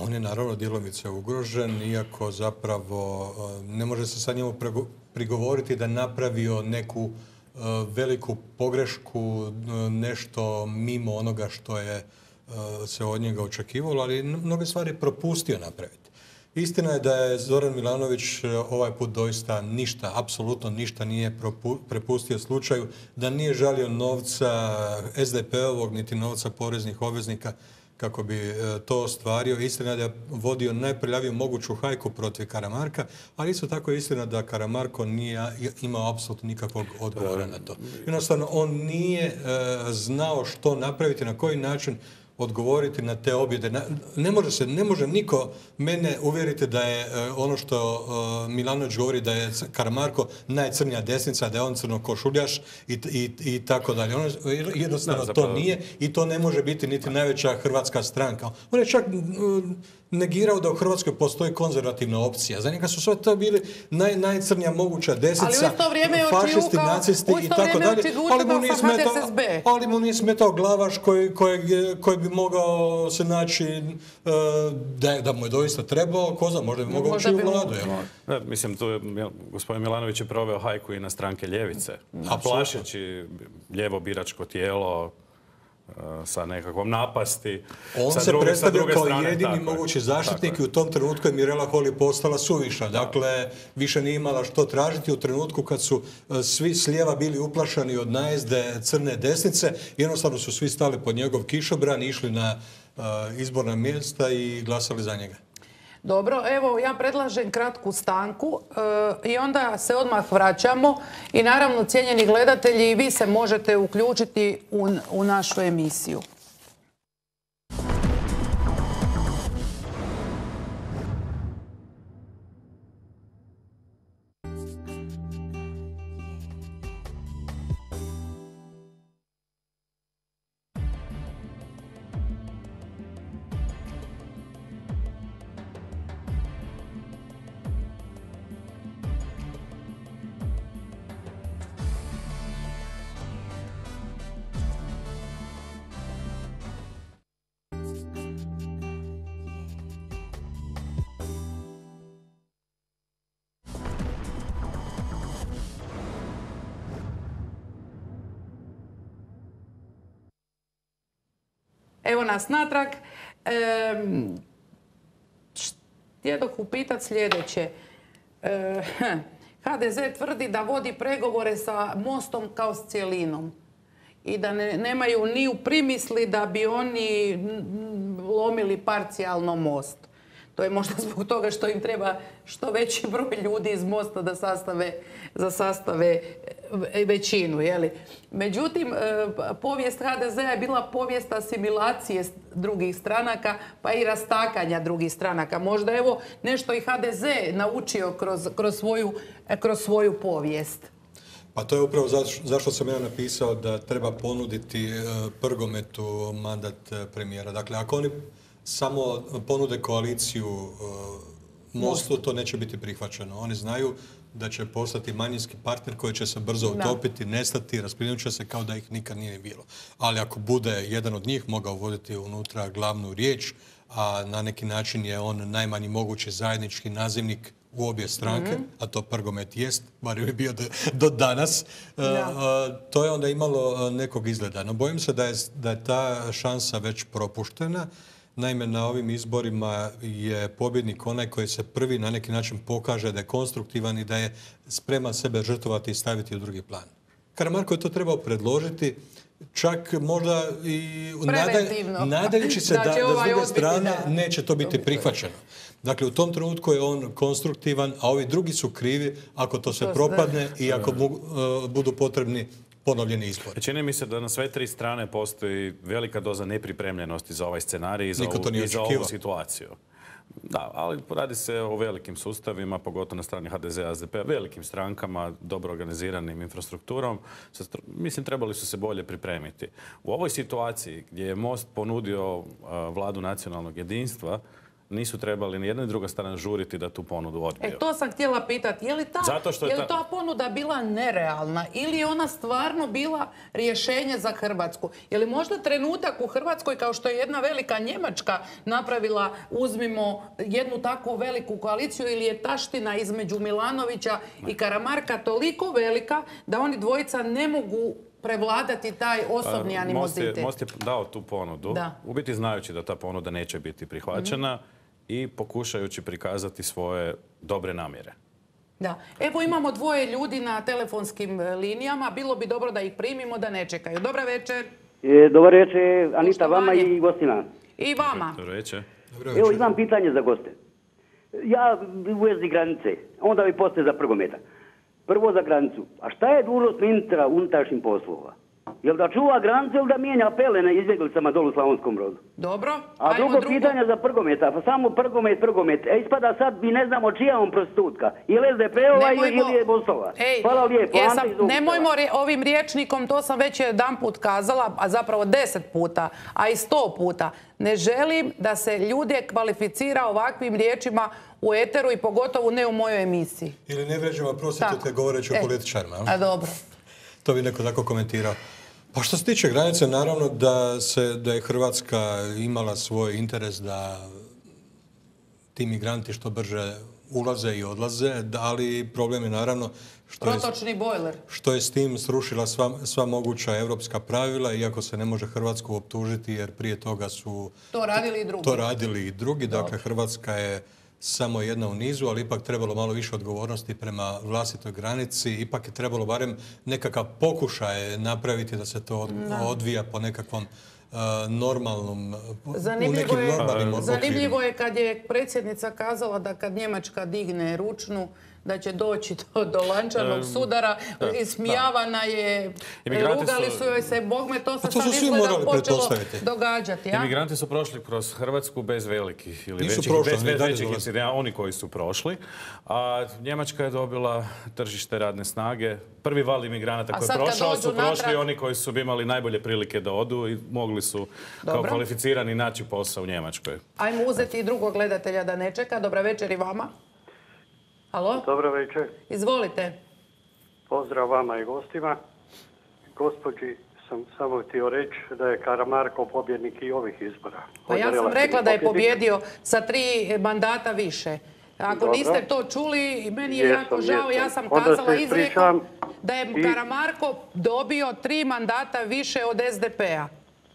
On je naravno djelomice ugrožen, iako zapravo e, ne može se sad njemu prigovoriti da napravio neku e, veliku pogrešku, e, nešto mimo onoga što je se od njega očekivalo, ali mnoge stvari propustio napraviti. Istina je da je Zoran Milanović ovaj put doista ništa, apsolutno ništa nije prepustio slučaju, da nije žalio novca SDP-ovog, niti novca poreznih obveznika kako bi e, to ostvario. Istina je da je vodio najprljaviju moguću hajku protiv Karamarka, ali isto tako je istina da Karamarko nije imao apsolutno nikakvog odgovora na to. Jednostavno, on nije e, znao što napraviti, na koji način odgovoriti na te objede. Ne može se, ne može niko mene uvjeriti da je e, ono što e, Milanović govori da je Karamarko najcrnija desnica, da je on crnokošuljaš i, i, i tako dalje. On jednostavno to nije i to ne može biti niti najveća hrvatska stranka. On je čak negirao da u Hrvatskoj postoji konzervativna opcija. Za njega su sve to bili naj, najcrnija moguća desnica, Ali u isto vrijeme je fašisti, nacisti i tako dalje. Ali mu nije smetao, ali mu nije smetao glavaš koji, je- koji bi mogao se naći e, da, je- da mu je doista trebao, ko zna, možda bi mogao ući u vladu. Da, mislim, tu je, gospodin Milanović je proveo hajku i na stranke ljevice. A plašeći ljevo biračko tijelo sa nekakvom napasti. On sa se druge- sa druge kao strane, jedini tako mogući zaštitnik i u tom trenutku je Mirela Holy postala suviša. Dakle, više nije imala što tražiti u trenutku kad su e, svi s lijeva bili uplašani od najezde crne desnice. Jednostavno su svi stali pod njegov kišobran, išli na e, izborna mjesta i glasali za njega. Dobro, evo ja predlažem kratku stanku e, i onda se odmah vraćamo i naravno cijenjeni gledatelji vi se možete uključiti u našu emisiju. Nas natrag. Htjedoh upitati sljedeće. HDZ tvrdi da vodi pregovore sa mostom kao s cijelinom i da nemaju ni u primisli da bi oni lomili parcijalno most. To je možda zbog toga što im treba što veći broj ljudi iz mosta da sastave, za sastave e, većinu. Jeli? Međutim, e, povijest HDZ je bila povijest asimilacije drugih stranaka pa i rastakanja drugih stranaka. Možda evo nešto i HDZ naučio kroz, kroz, svoju, kroz svoju povijest. Pa to je upravo zašto sam ja napisao da treba ponuditi e, Prgometu mandat premijera. Dakle, ako oni samo ponude koaliciju e, Mostu, to neće biti prihvaćeno. Oni znaju da će postati manjinski partner koji će se brzo utopiti, nestati, rasplinut će se kao da ih nikad nije bilo. Ali ako bude jedan od njih mogao voditi unutra glavnu riječ, a na neki način je on najmanji mogući zajednički nazivnik u obje stranke, mhm. a to Prgomet jest, bar je bio do, danas, e, e, to je onda imalo nekog izgleda. No bojim se da je, da je ta šansa već propuštena Naime, na ovim izborima je pobjednik onaj koji se prvi na neki način pokaže da je konstruktivan i da je spreman sebe žrtvovati i staviti u drugi plan. Karamarko je to trebao predložiti, čak možda i nadajući se da, da, s ovaj druge strane neće to biti prihvaćeno. Dakle, u tom trenutku je on konstruktivan, a ovi drugi su krivi ako to se propadne i ako e, budu potrebni ponovljeni izbori. Čini mi se da na sve tri strane postoji velika doza nepripremljenosti za ovaj scenarij i za, ovu, situaciju. Da, ali radi se o velikim sustavima, pogotovo na strani HDZ, SDP, velikim strankama, dobro organiziranim infrastrukturom. Mislim, trebali su se bolje pripremiti. U ovoj situaciji gdje je Most ponudio vladu nacionalnog jedinstva, nisu trebali ni jedna ni druga strana žuriti da tu ponudu odbiju. E, to sam htjela pitati. Je li ta, je li ta ponuda bila nerealna ili je ona stvarno bila rješenje za Hrvatsku? Je li možda trenutak u Hrvatskoj kao što je jedna velika Njemačka napravila, uzmimo jednu takvu veliku koaliciju ili je taština između Milanovića i Karamarka toliko velika da oni dvojica ne mogu prevladati taj osobni animozitet. Most je, dao tu ponudu, u biti znajući da ta ponuda neće biti prihvaćena i pokušajući prikazati svoje dobre namjere. Da. Evo imamo dvoje ljudi na telefonskim e, linijama. Bilo bi dobro da ih primimo, da ne čekaju. Dobra večer. E, dobar večer, Anita, vama i gostima. I vama. Dobro večer. Evo imam pitanje za goste. Ja u vezi granice, onda bi postoje za prgometa. Prvo za granicu. A šta je dužnost ministra unutrašnjih poslova? Jel da čuva granice ili da mijenja pele na izbjeglicama dolu u Slavonskom brodu? Dobro. A drugo, pitanje za Prgometa, pa samo Prgomet, Prgomet. E, ispada sad mi ne znamo čija on prostitutka. Ili SDP-ova ili je Bosova. Ej, Hvala lijepo. nemojmo ovim riječnikom, to sam već jedan put kazala, a zapravo deset puta, a i sto puta. Ne želim da se ljude kvalificira ovakvim riječima u eteru i pogotovo ne u mojoj emisiji. Ili ne vređamo prostitutke govoreći o e, političarima. A dobro. To bi neko tako komentirao. Pa što se tiče granice, naravno da, se, da je Hrvatska imala svoj interes da ti migranti što brže ulaze i odlaze, ali problem je naravno što je, bojler. što je s tim srušila sva, sva moguća europska pravila, iako se ne može Hrvatsku optužiti jer prije toga su to radili i drugi. To radili i drugi. Dakle, Hrvatska je samo jedna u nizu, ali ipak trebalo malo više odgovornosti prema vlastitoj granici. Ipak je trebalo barem nekakav pokušaj napraviti da se to odvija po nekakvom normalnom, zanimljivo je, Zanimljivo je kad je predsjednica kazala da kad Njemačka digne ručnu, da će doći do, do lančanog sudara. Ismijavana je, rugali su joj se, bog me to se sad izgleda počelo događati. Imigranti su prošli kroz Hrvatsku bez velikih ili većih, bez većih incidenta, oni koji su prošli. A Njemačka je dobila tržište radne snage. Prvi val imigranata koji je prošao su prošli oni koji su imali najbolje prilike da odu i mogli su kao kvalificirani naći posao u Njemačkoj. Ajmo uzeti i drugog gledatelja da ne čeka. Dobra večer i vama. Halo? Dobro večer. Izvolite. Pozdrav vama i gostima. Gospođi sam samo htio reći da je Karamarko pobjednik i ovih izbora. Pa ja sam rekla da je pobjedio sa tri mandata više. Ako niste to čuli, meni je jako žao, ja sam kazala izrijekom da je Karamarko dobio tri mandata više od SDP-a.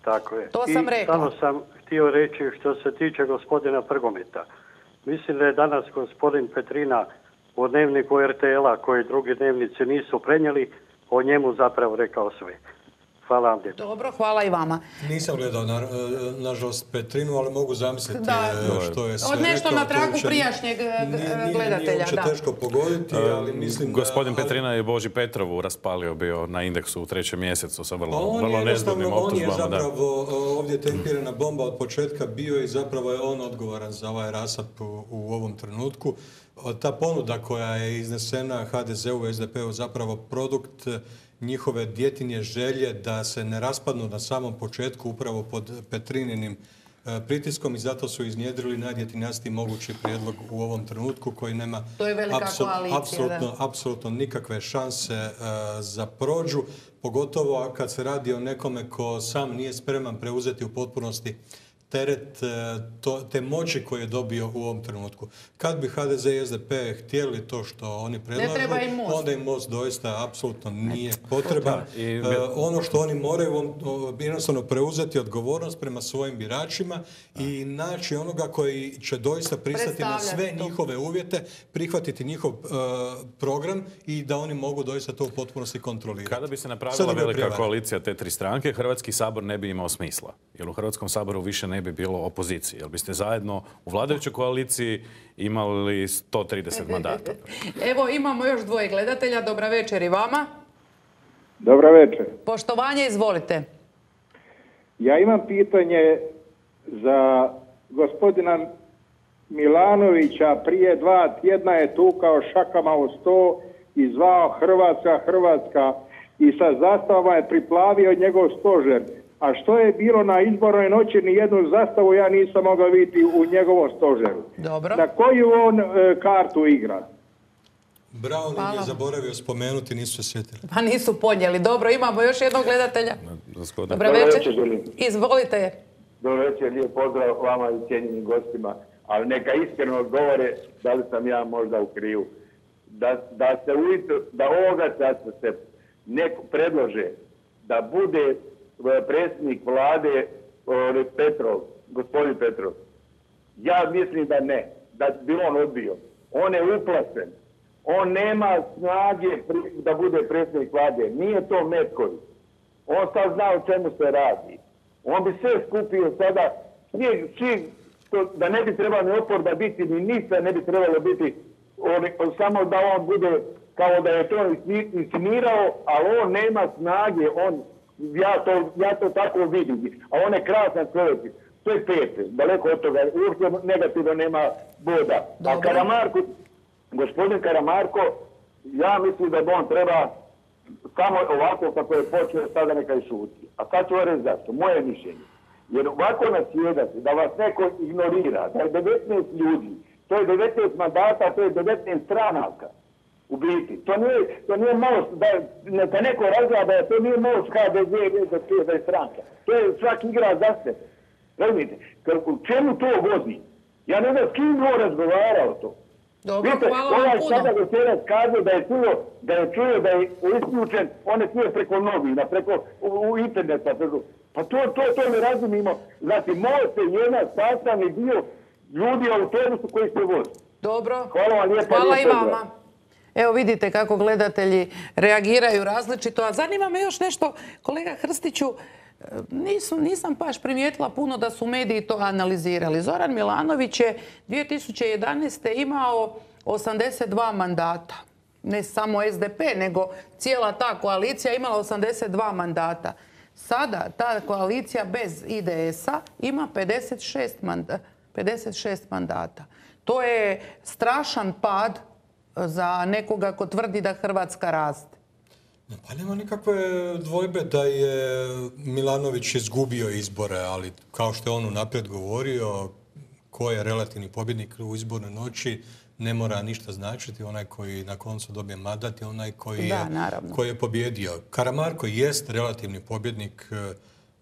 Tako je. To sam rekla. Samo sam htio reći što se tiče gospodina Prgometa. Mislim da je danas gospodin Petrina u dnevniku RTL-a koji drugi dnevnici nisu prenijeli, o njemu zapravo rekao sve. Hvala vam lijepo. Dobro, hvala i vama. Nisam gledao, na, nažalost, Petrinu, ali mogu zamisliti da. E, što je sve Od nešto na tragu prijašnjeg e, gledatelja. Nije, nije teško pogoditi, e, ali mislim Gospodin Petrina je Boži Petrovu raspalio bio na indeksu u trećem mjesecu sa vrlo, pa vrlo nezgodnim optužbama. On je zapravo ovdje tempirana bomba od početka bio i zapravo je on odgovoran za ovaj rasad u ovom trenutku. Ta ponuda koja je iznesena HDZ-u, SDP-u zapravo produkt njihove djetinje želje da se ne raspadnu na samom početku upravo pod Petrininim e, pritiskom i zato su iznjedrili najdjetinjastiji mogući prijedlog u ovom trenutku koji nema apsolutno, nikakve šanse e, za prođu, pogotovo kad se radi o nekome ko sam nije spreman preuzeti u potpunosti teret e, te moći koje je dobio u ovom trenutku. Kad bi HDZ i SDP htjeli to što oni predlažu, onda im most doista apsolutno nije potreban. E, ono što oni moraju jednostavno preuzeti odgovornost prema svojim biračima i naći onoga koji će doista pristati na sve njihove uvjete, prihvatiti njihov e, program i da oni mogu doista to u potpunosti kontrolirati. Kada bi se napravila velika koalicija te tri stranke, Hrvatski sabor ne bi imao smisla. Jer u Hrvatskom saboru više ne ne bi bilo opozicije. Jer biste zajedno u vladajućoj koaliciji imali 130 mandata. Evo imamo još dvoje gledatelja. Dobra večer i vama. Dobra večer. Poštovanje, izvolite. Ja imam pitanje za gospodina Milanovića. Prije dva tjedna je tukao šakama u sto i zvao Hrvatska, Hrvatska i sa zastavama je priplavio njegov stožer. A što je bilo na izbornoj noći, ni jednu zastavu ja nisam mogao vidjeti u njegovom stožeru. Dobro. Na koju on e, kartu igra? Brown je zaboravio spomenuti, nisu se sjetili. Pa nisu podnijeli. Dobro, imamo još jednog gledatelja. Dobro večer. Izvolite. Dobro večer, lijep pozdrav vama i cijenjenim gostima. Ali neka iskreno odgovore da li sam ja možda u krivu. Da, da se ujutro, da ovoga časa se neko predlože da bude predsjednik vlade Petrov, gospodin Petrov. Ja mislim da ne, da bi on odbio. On je uplasen. On nema snage da bude predsjednik vlade. Nije to Metković. On sad zna o čemu se radi. On bi sve skupio sada, da ne bi trebalo ni oporba biti, ni ništa ne bi trebalo biti, samo da on bude kao da je to insinuirao, ali on nema snage, on ja to, ja to tako vidim. A on je krasan čovjek. To je pet, daleko od toga. Uopće negativno nema boda. A Karamarko, gospodin Karamarko, ja mislim da on treba samo ovako kako je počeo, sada neka i šuti. A sad ću vam reći zašto. Moje mišljenje. Jer ovako nasjedati, da vas neko ignorira, da je 19 ljudi, to je 19 mandata, to je 19 stranaka u biti. To nije, to nije most, da, neka neko razgleda, to nije most HDZ, SDP, da je stranka. To je svak igra za se. Razumite, u čemu to vozi? Ja ne znam s kim on razgovarao to. Dobro, Vidite, hvala ovaj sada večeras kazao da je čuo, da je čuo da je isključen, on je čuo preko novina, preko u, u interneta. Preko, pa to, to, to ne razumimo. Znači, most je jedan sastavni dio ljudi u autobusu koji se vozi. Dobro. Hvala vam lijepa. Hvala i vama. Evo vidite kako gledatelji reagiraju različito. A zanima me još nešto, kolega Hrstiću, Nisu, nisam baš primijetila puno da su mediji to analizirali. Zoran Milanović je 2011. imao 82 mandata. Ne samo SDP, nego cijela ta koalicija imala 82 mandata. Sada ta koalicija bez IDS-a ima 56 mandata. 56 mandata. To je strašan pad za nekoga ko tvrdi da Hrvatska raste. Pa nema nikakve dvojbe da je Milanović izgubio izbore, ali kao što je on unaprijed govorio, ko je relativni pobjednik u izbornoj noći, ne mora ništa značiti. Onaj koji na koncu dobije mandat je onaj koji, je, koji je pobjedio. Karamarko jest relativni pobjednik e,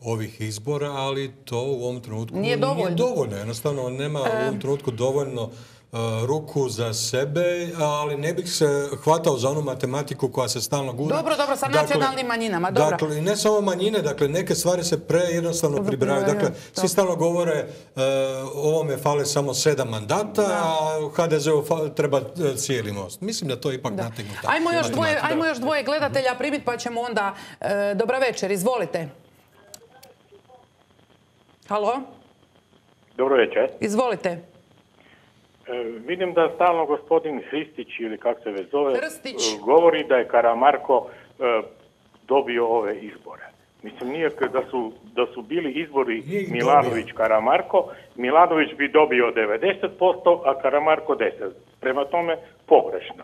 ovih izbora, ali to u ovom trenutku nije dovoljno. Nije dovoljno. Jednostavno nema u ovom trenutku dovoljno E, ruku za sebe, ali ne bih se hvatao za onu matematiku koja se stalno gura. Dobro, dobro, sa dakle, nacionalnim manjinama, dobro. Dakle, ne samo manjine, dakle, neke stvari se pre jednostavno pribraju. Dakle, svi stalno govore uh, ovome fale samo sedam mandata, a HDZ-u treba e, cijeli most. Mislim da to ipak nategnuta. Ajmo još, dvoje, ajmo još dvoje gledatelja primiti, pa ćemo onda... Uh, dobra večer, izvolite. Halo? Dobro večer. Izvolite. E, vidim da stalno gospodin Hristić ili kako se već zove Hrstić. E, govori da je Karamarko e, dobio ove izbore. Mislim, nije da su, da su bili izbori Milanović-Karamarko, Milanović bi dobio 90%, a Karamarko 10%. Prema tome, pogrešno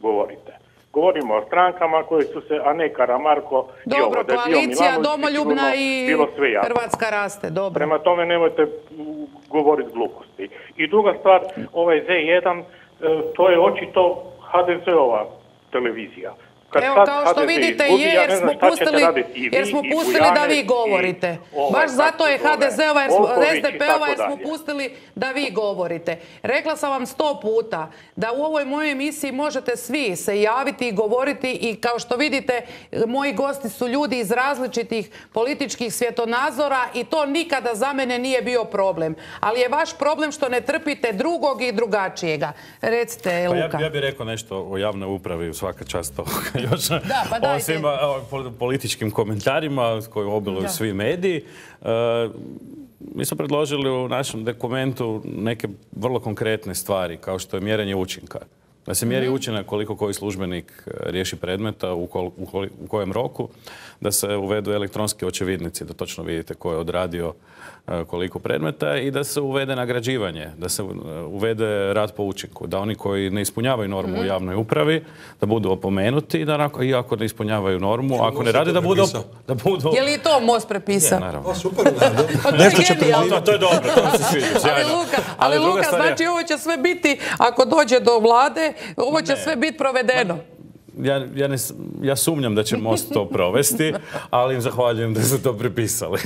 govorite. Govorimo o strankama koje su se, a ne Karamarko dobro, i ovo. Da je koalicija, domoljubna i bilo sve Hrvatska raste, dobro. Prema tome nemojte govoriti gluposti. I druga stvar, ovaj Z1, e, to je očito HDZ-ova televizija. Evo, kao što vidite je, jer smo pustili, jer smo pustili da vi govorite. Baš zato je HDZ-ova, SDP-ova, jer smo pustili da vi govorite. Rekla sam vam sto puta da u ovoj mojoj emisiji možete svi se javiti i govoriti i kao što vidite, moji gosti su ljudi iz različitih političkih svjetonazora i to nikada za mene nije bio problem. Ali je vaš problem što ne trpite drugog i drugačijega. Recite, Luka. Pa ja, ja bih rekao nešto o javnoj upravi u svaka čast još da, pa osim političkim komentarima koje obiluju svi mediji. E, mi smo predložili u našem dokumentu neke vrlo konkretne stvari, kao što je mjerenje učinka. Da se mjeri mhm. učinak koliko koji službenik e, riješi predmeta, u, u kojem roku, da se uvedu elektronski očevidnici, da točno vidite ko je odradio koliko predmeta i da se uvede nagrađivanje, da se e, uvede rad po učinku, da oni koji ne ispunjavaju normu u mhm. javnoj upravi, da budu opomenuti, da i ako ne ispunjavaju normu, ako ne rade, da budu, da budu... Je li to most prepisao? naravno. O, super, da. Nešto će to, to je dobro, to se sviđa. Ali Luka, ali Luka znači ovo će sve biti, ako dođe do vlade, ovo će sve biti provedeno ja, ja, ja sumnjam da će Most to provesti, ali im zahvaljujem da su to pripisali.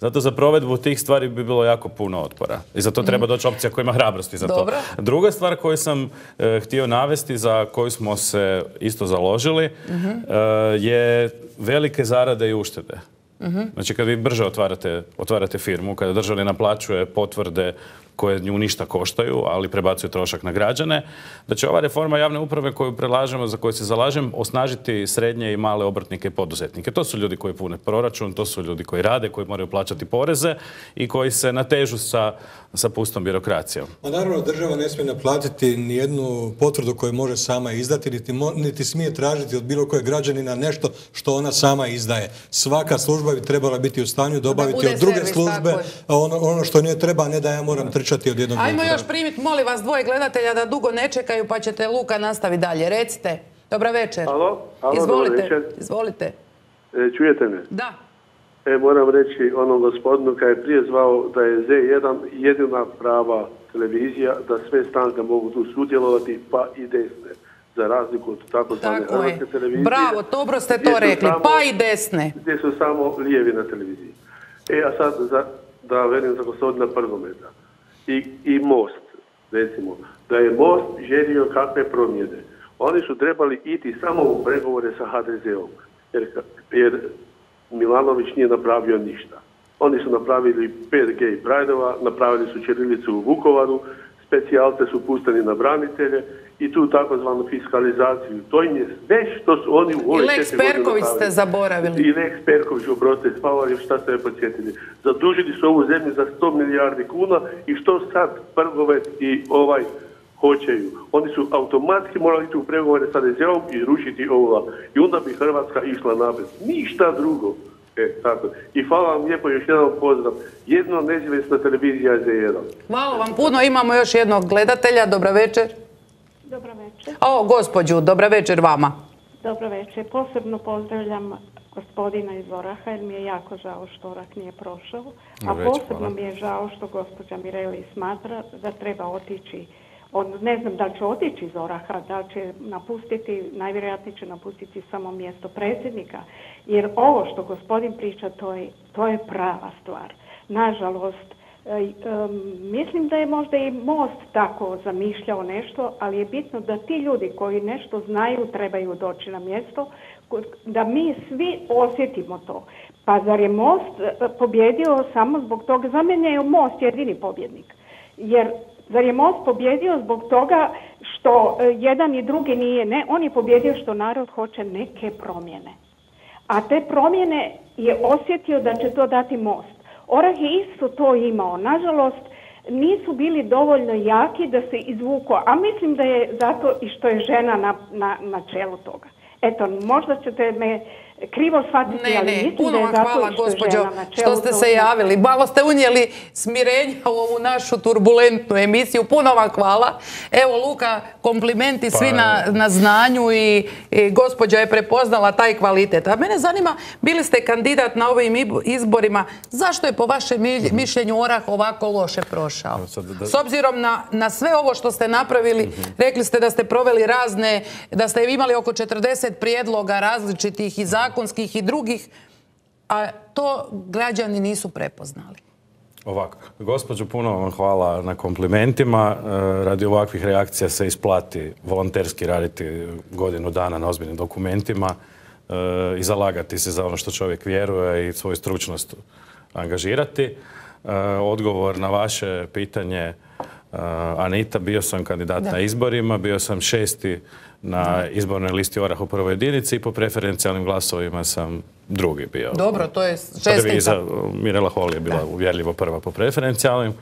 Zato za provedbu tih stvari bi bilo jako puno otpora. I za to treba doći opcija koja ima hrabrosti za to. Druga stvar koju sam e, htio navesti, za koju smo se isto založili, e, je velike zarade i uštede. Znači kad vi brže otvarate, otvarate firmu, kada država ne naplaćuje potvrde koje nju ništa koštaju, ali prebacuju trošak na građane, da će ova reforma javne uprave koju predlažemo, za koju se zalažem, osnažiti srednje i male obrtnike i poduzetnike. To su ljudi koji pune proračun, to su ljudi koji rade, koji moraju plaćati poreze i koji se natežu sa, sa pustom birokracijom. Pa naravno, država ne smije naplatiti ni jednu potvrdu koju može sama izdati, niti, niti smije tražiti od bilo kojeg građanina nešto što ona sama izdaje. Svaka služba bi trebala biti u stanju dobaviti od druge službe ono, ono što nije treba, a ne da ja moram trčati od jednog Ajmo još primiti, molim vas, dvoje gledatelja da dugo ne čekaju pa ćete Luka nastaviti dalje. Recite. Dobra večer. Alo, alo Izvolite. Izvolite. E, čujete me? Da. E, moram reći onom gospodinu kad je prije zvao da je Z1 jedina prava televizija, da sve stranke mogu tu sudjelovati, pa i desne za razliku od tako zvane hrvatske televizije. Bravo, dobro ste to rekli, pa i desne. Gdje su samo lijevi na televiziji. E, a sad za, da velim za gospodina Prgometa i, Most, recimo, da je Most želio kakve promjene. Oni su trebali iti samo u pregovore sa HDZ-om, jer, jer Milanović nije napravio ništa. Oni su napravili 5 gay prajdova, napravili su Čirilicu u Vukovaru, specijalce su pusteni na branitelje i tu takozvanu fiskalizaciju. To im je sve što su oni u ovoj I Lex Perković ste zaboravili. I Lex Perković, oprostite, hvala vam šta ste me podsjetili. Zadužili su ovu zemlju za 100 milijardi kuna i što sad Prgovet i ovaj hoćeju. Oni su automatski morali ići u pregovore sa HDZ-om i rušiti ovo. I onda bi Hrvatska išla napred. Ništa drugo. E, tako. I hvala vam lijepo, još jedan pozdrav. Jedno nezavisna televizija za jedan. Hvala vam puno. Imamo još jednog gledatelja. Dobra večer. Dobra večer. O, gospođu, dobra večer vama. Dobra večer. Posebno pozdravljam gospodina iz Oraha jer mi je jako žao što Orak nije prošao. A posebno mi je žao što gospođa Mireli smatra da treba otići on, ne znam da li će otići iz Oraha, da li će napustiti, najvjerojatnije će napustiti samo mjesto predsjednika. Jer ovo što gospodin priča, to je, to je prava stvar. Nažalost, mislim da je možda i Most tako zamišljao nešto, ali je bitno da ti ljudi koji nešto znaju trebaju doći na mjesto, da mi svi osjetimo to. Pa zar je Most e, pobjedio samo zbog toga? Za mene je Most jedini pobjednik. Jer Zar je Most pobjedio zbog toga što e, jedan i drugi nije? Ne, on je pobjedio što narod hoće neke promjene. A te promjene je osjetio da će to dati Most. Orah je isto to imao. Nažalost, nisu bili dovoljno jaki da se izvuku, a mislim da je zato i što je žena na, na, na čelu toga. Eto, možda ćete me krivo shvatiti, ne, ali ne, mislim puno da je vam hvala, što, gospođo, što ste se javili. Malo ste unijeli smirenja u ovu našu turbulentnu emisiju. Puno vam hvala. Evo, Luka, komplimenti svi na, na znanju i, i gospođa je prepoznala taj kvalitet. A mene zanima, bili ste kandidat na ovim izborima. Zašto je po vašem mišljenju Orah ovako loše prošao? S obzirom na, na sve ovo što ste napravili, rekli ste da ste proveli razne, da ste imali oko 40 prijedloga različitih i zakonskih i drugih, a to građani nisu prepoznali. Ovako, gospođo, puno vam hvala na komplimentima. E, radi ovakvih reakcija se isplati volonterski raditi godinu dana na ozbiljnim dokumentima e, i zalagati se za ono što čovjek vjeruje i svoju stručnost angažirati. E, odgovor na vaše pitanje, Anita, bio sam kandidat na izborima, bio sam šesti na izbornoj listi Orah u prvoj jedinici i po preferencijalnim glasovima sam drugi bio. Dobro, to je šestica. Mirela Hol je bila uvjerljivo prva po preferencijalnim.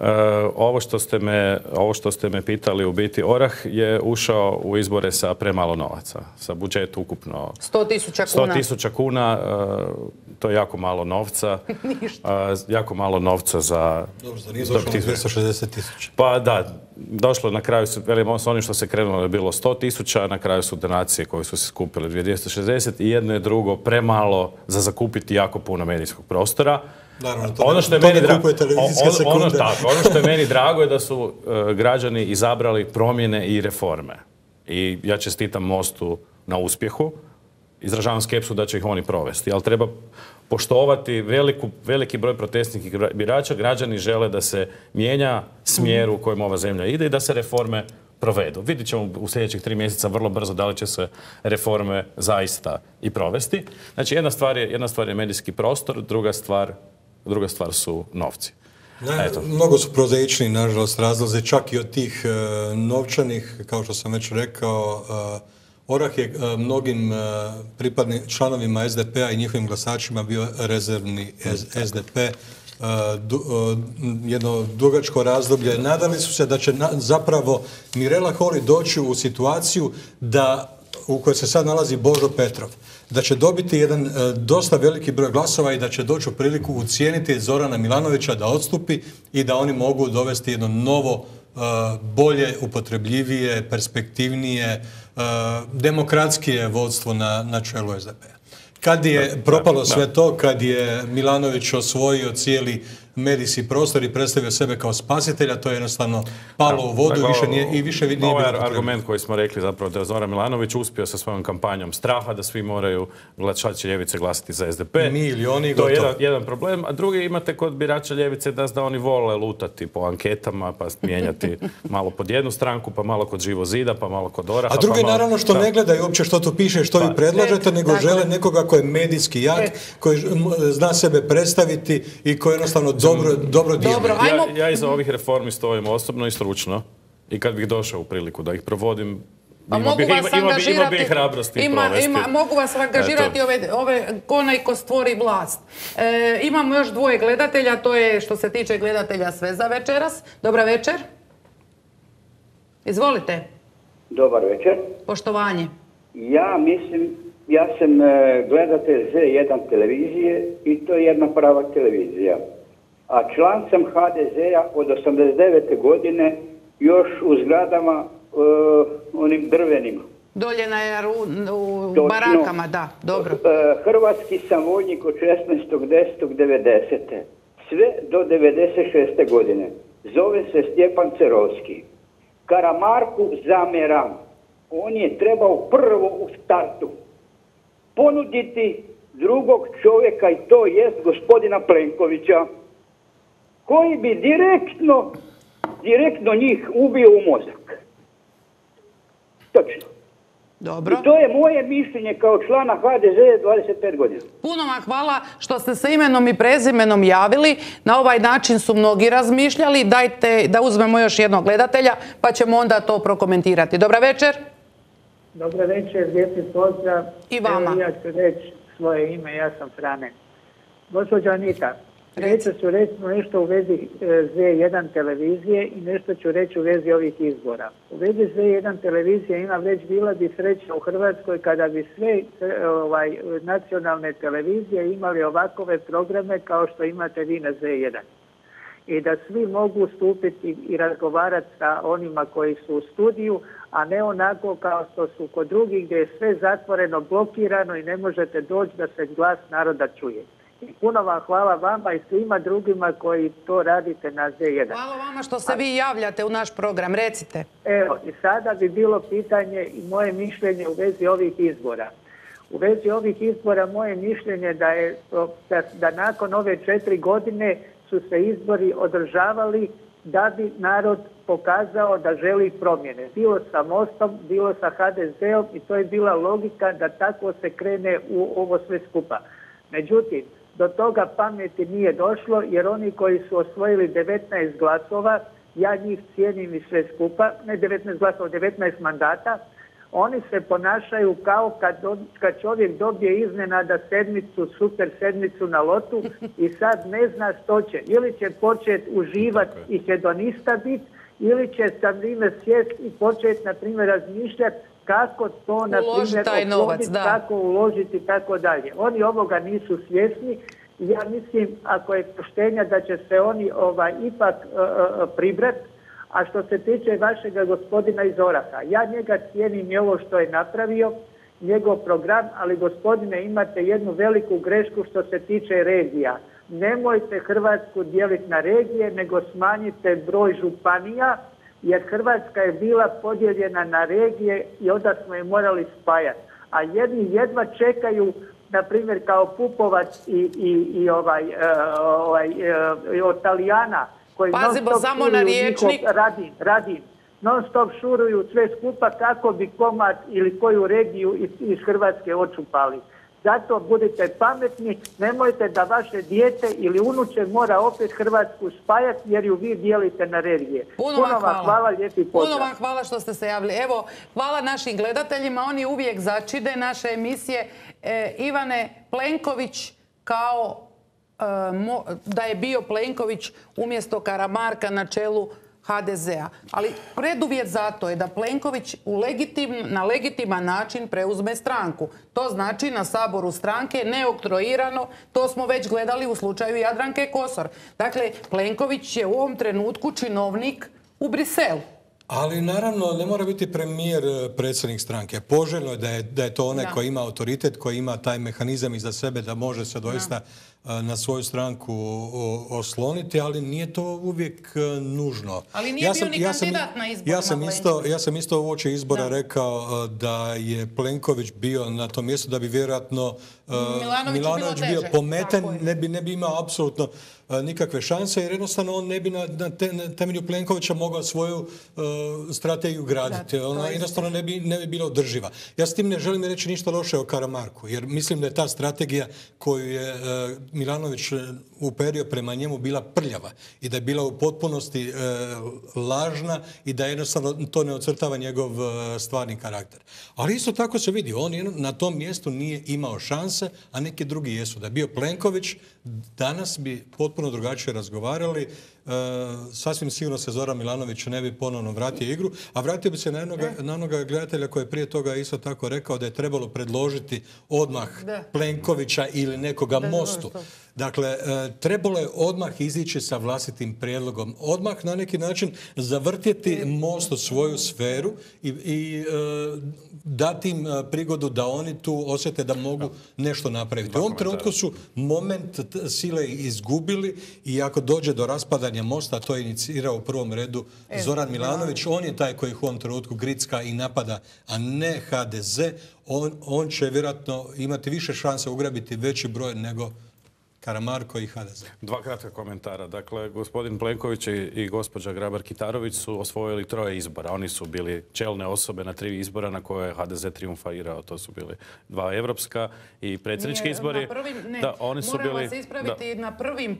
E, ovo, što ste me, ovo što ste me pitali u biti, Orah je ušao u izbore sa premalo novaca, sa budžetu ukupno 100 tisuća kuna. 100 tisuća kuna, e, to je jako malo novca. jako malo novca za... Dobro, za nije došlo 260 tisuća. Pa da, došlo na kraju, velimo s onim što se krenulo je bilo 100 tisuća, na kraju su donacije koje su se skupile 260 i jedno je drugo premalo za zakupiti jako puno medijskog prostora. Naravno, to, ono što je meni drago, ono, ono, ono što je meni drago je da su e, građani izabrali promjene i reforme. I ja čestitam Mostu na uspjehu izražavam skepsu da će ih oni provesti, ali treba poštovati veliku, veliki broj protestnih birača. Građani žele da se mijenja smjer u kojem ova zemlja ide i da se reforme provedu. Vidjet ćemo u sljedećih tri mjeseca vrlo brzo da li će se reforme zaista i provesti. Znači, jedna stvar je, jedna stvar je medijski prostor, druga stvar, druga stvar su novci. Eto. Mnogo su prozaični, nažalost, razloze, čak i od tih e, novčanih, kao što sam već rekao, e, Orah je e, mnogim e, pripadnim članovima SDP-a i njihovim glasačima bio rezervni SDP e, jedno dugačko razdoblje. Nadali su se da će zapravo Mirela Holi doći u situaciju da u kojoj se sad nalazi Božo Petrov, da će dobiti jedan dosta veliki broj glasova i da će doći u priliku ucijeniti Zorana Milanovića da odstupi i da oni mogu dovesti jedno novo, bolje, upotrebljivije, perspektivnije, demokratskije vodstvo na, na čelu SDP-a. Kad je propalo sve to, kad je Milanović osvojio cijeli medijski prostor i predstavio sebe kao spasitelja, to je jednostavno palo u vodu i više nije, i više nije Ovo je argument koji smo rekli zapravo da je Zoran Milanović uspio sa svojom kampanjom straha da svi moraju glasači ljevice glasati za SDP. Mi ili oni To je jedan, jedan, problem. A drugi imate kod birača ljevice da, da oni vole lutati po anketama pa mijenjati malo pod jednu stranku, pa malo kod živo zida, pa malo kod oraha. A drugi pa naravno što ne gledaju uopće što tu piše, što vi pa, predlažete, nego žele nekoga koji je medijski jak, koji zna sebe predstaviti i koji jednostavno dobro, dobro Dobro, Ja, ja iza ovih reformi stojim osobno i stručno. I kad bih došao u priliku da ih provodim, pa mogu vas angažirati, ima, ima, mogu vas angažirati ove, ove, onaj ko stvori vlast. E, imamo još dvoje gledatelja, to je što se tiče gledatelja sve za večeras. Dobra večer. Izvolite. Dobar večer. Poštovanje. Ja mislim, ja sam e, gledatelj Z1 televizije i to je jedna prava televizija. A član sam HDZ-a od 89. godine još u zgradama uh, onim drvenim. Dolje na u, barakama, da, dobro. Uh, hrvatski sam vojnik od 16.10.90. Sve do 96. godine. Zove se Stjepan Cerovski. Karamarku zamjeram. On je trebao prvo u startu ponuditi drugog čovjeka i to jest gospodina Plenkovića koji bi direktno direktno njih ubio u mozak. Točno. Dobro. I to je moje mišljenje kao člana HDZ 25 godina. Puno vam hvala što ste se imenom i prezimenom javili. Na ovaj način su mnogi razmišljali. Dajte da uzmemo još jednog gledatelja pa ćemo onda to prokomentirati. Dobra večer. Dobra večer, lijepi pozdrav. I vama. ja ću reći svoje ime, ja sam Frane. Gospođa Anita, Reći ću recimo nešto u vezi e, Z1 televizije i nešto ću reći u vezi ovih izbora. U vezi Z1 televizije ima već bila bi sreća u Hrvatskoj kada bi sve e, ovaj, nacionalne televizije imali ovakove programe kao što imate vi na Z1. I da svi mogu stupiti i razgovarati sa onima koji su u studiju, a ne onako kao što su kod drugih gdje je sve zatvoreno, blokirano i ne možete doći da se glas naroda čuje. Puno vam hvala vama i svima drugima koji to radite na Z1. Hvala vama što se vi javljate u naš program. Recite. Evo, i sada bi bilo pitanje i moje mišljenje u vezi ovih izbora. U vezi ovih izbora moje mišljenje da je da, da nakon ove četiri godine su se izbori održavali da bi narod pokazao da želi promjene. Bilo sa Mostom, bilo sa HDZ-om i to je bila logika da tako se krene u ovo sve skupa. Međutim, do toga pameti nije došlo jer oni koji su osvojili 19 glasova, ja njih cijenim i sve skupa, ne 19 glasova, 19 mandata, oni se ponašaju kao kad, kad čovjek dobije iznenada sedmicu, super sedmicu na lotu i sad ne zna što će. Ili će početi uživati i hedonista biti, ili će sa vrijeme sjest i početi, na primjer, razmišljati kako to, na primjer, novac, kako uložiti i tako dalje. Oni ovoga nisu svjesni. Ja mislim, ako je poštenja, da će se oni ovaj, ipak uh, pribrat. A što se tiče vašega gospodina iz Oraha, ja njega cijenim i ovo što je napravio, njegov program, ali gospodine imate jednu veliku grešku što se tiče regija. Nemojte Hrvatsku dijeliti na regije, nego smanjite broj županija, jer Hrvatska je bila podijeljena na regije i onda smo je morali spajati. A jedni jedva čekaju, na primjer kao Pupovac i, i, i ovaj, uh, ovaj uh, od Talijana, koji Pazimo samo na riječnik. Radin, radin. Non stop šuruju sve skupa kako bi komad ili koju regiju iz, iz Hrvatske očupali. Zato budite pametni, nemojte da vaše dijete ili unuče mora opet Hrvatsku spajati jer ju vi dijelite na regije. Puno, vam hvala. hvala, lijepi Puno vam hvala što ste se javili. Evo, hvala našim gledateljima, oni uvijek začide naše emisije. E, Ivane Plenković kao e, da je bio Plenković umjesto Karamarka na čelu HDZ-a. Ali preduvjet za to je da Plenković u na legitiman način preuzme stranku. To znači na saboru stranke neoktroirano, to smo već gledali u slučaju Jadranke Kosor. Dakle, Plenković je u ovom trenutku činovnik u Briselu. Ali naravno ne mora biti premijer e, predsjednik stranke. Poželjno je da je, da je to onaj koji ima autoritet, koji ima taj mehanizam iza sebe da može se doista na svoju stranku osloniti, ali nije to uvijek e, nužno. Ali nije ja bio ni kandidat na izborima ja sam isto, ja sam isto u oči izbora rekao e, da je Plenković bio na tom mjestu da bi vjerojatno Milanović, bio pometen, ne bi, ne bi imao apsolutno nikakve šanse jer jednostavno on ne bi na, temelju Plenkovića mogao svoju strategiju graditi. Ona jednostavno ne bi, ne bi bila održiva. Ja s tim ne želim reći ništa loše o Karamarku jer mislim da je ta strategija koju je Milanović e, uperio prema njemu bila prljava i da je bila u potpunosti e, lažna i da jednostavno to ne ocrtava njegov e, stvarni karakter. Ali isto tako se vidi, on na tom mjestu nije imao šanse, a neki drugi jesu. Da je bio Plenković, danas bi potpuno drugačije razgovarali. Sasvim sigurno se Zoran Milanović ne bi ponovno vratio igru, a vratio bi se na, jednoga, na onoga gledatelja koji je prije toga isto tako rekao da je trebalo predložiti odmah Plenkovića ili nekoga mostu. Dakle, e, trebalo je odmah izići sa vlastitim prijedlogom. Odmah na neki način zavrtjeti most u svoju sferu i, i e, dati im e, prigodu da oni tu osjete da mogu nešto napraviti. U ovom trenutku su moment sile izgubili i ako dođe do raspadanja mosta, to je inicirao u prvom redu Zoran Milanović. On je taj koji ih u ovom trenutku gricka i napada, a ne HDZ. On, on će vjerojatno imati više šanse ugrabiti veći broj nego Karamarko i HDZ. Dva kratka komentara. Dakle, gospodin Plenković i gospođa Grabar-Kitarović su osvojili troje izbora. Oni su bili čelne osobe na tri izbora na koje je HDZ triumfirao. To su bili dva evropska i predsjednički izbori. ne, da, oni su bili, vas ispraviti, na prvim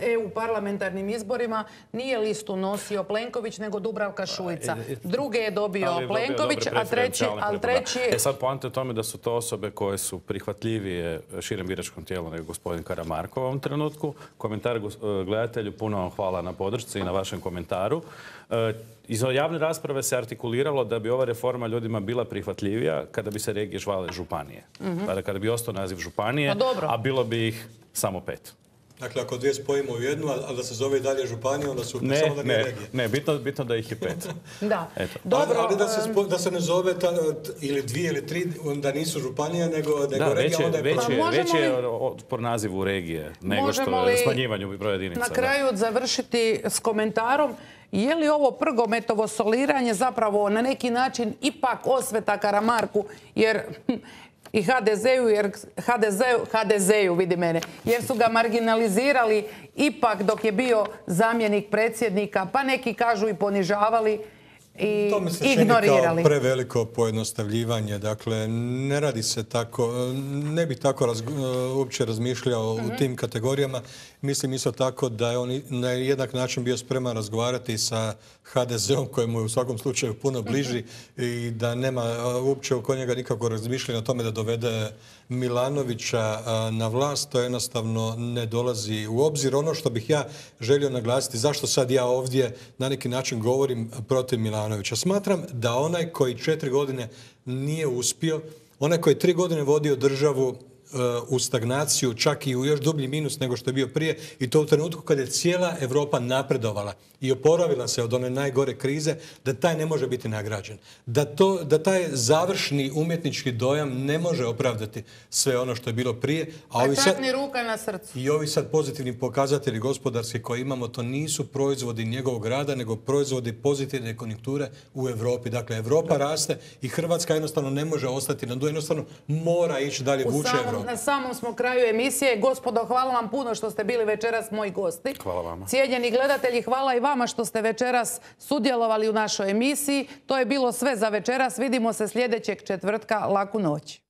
EU parlamentarnim izborima nije listu nosio Plenković, nego Dubravka Šuica. Druge je dobio Plenković, a treći, ali treći... E sad poanta je tome da su to osobe koje su prihvatljivije širem biračkom tijelu nego gospodin Karamar u ovom trenutku. Komentar e, gledatelju, puno vam hvala na podršci i na vašem komentaru. E, iz javne rasprave se artikuliralo da bi ova reforma ljudima bila prihvatljivija kada bi se regije žvale županije. Mhm. Kada bi ostao naziv županije, pa a bilo bi ih samo pet. Dakle, ako dvije spojimo u jednu, a da se zove i dalje županija, onda su ne, samo da ne, regije. Ne, bitno, bitno da ih je pet. da. Eto. Dobro, ali, da, se, da se ne zove ta, ili dvije ili tri, da nisu županija, nego, nego da, regija, onda je... Već je, već je po nazivu regije, nego što je smanjivanju broja jedinica. Na kraju završiti s komentarom, je li ovo prgometovo soliranje zapravo na neki način ipak osveta Karamarku, jer i HDZ-u, jer HDZ-u, HDZ-u vidi mene, jer su ga marginalizirali ipak dok je bio zamjenik predsjednika, pa neki kažu i ponižavali i to mi se ignorirali. kao preveliko pojednostavljivanje. Dakle, ne radi se tako, ne bih tako uopće razmišljao u mhm. tim kategorijama. Mislim isto tako da je on na jednak način bio spreman razgovarati sa HDZ-om kojemu je u svakom slučaju puno mhm. bliži i da nema uopće oko njega nikakvog razmišljanja o tome da dovede Milanovića na vlast. To jednostavno ne dolazi u obzir. Ono što bih ja želio naglasiti, zašto sad ja ovdje na neki način govorim protiv Milanovića. Smatram da onaj koji četiri godine nije uspio, onaj koji tri godine vodio državu u stagnaciju, čak i u još dublji minus nego što je bio prije i to u trenutku kada je cijela Europa napredovala i oporavila se od one najgore krize, da taj ne može biti nagrađen. Da, to, da taj završni umjetnički dojam ne može opravdati sve ono što je bilo prije. A ovi sad, ruka na srcu. I ovi sad pozitivni pokazatelji gospodarski koji imamo, to nisu proizvodi njegovog rada, nego proizvodi pozitivne konjunkture u Europi. Dakle, Europa raste i Hrvatska jednostavno ne može ostati na jednostavno mora ići dalje vuče Europu na samom smo kraju emisije. Gospodo, hvala vam puno što ste bili večeras moji gosti. Hvala vama. Cijenjeni gledatelji, hvala i vama što ste večeras sudjelovali u našoj emisiji. To je bilo sve za večeras. Vidimo se sljedećeg četvrtka. Laku noć.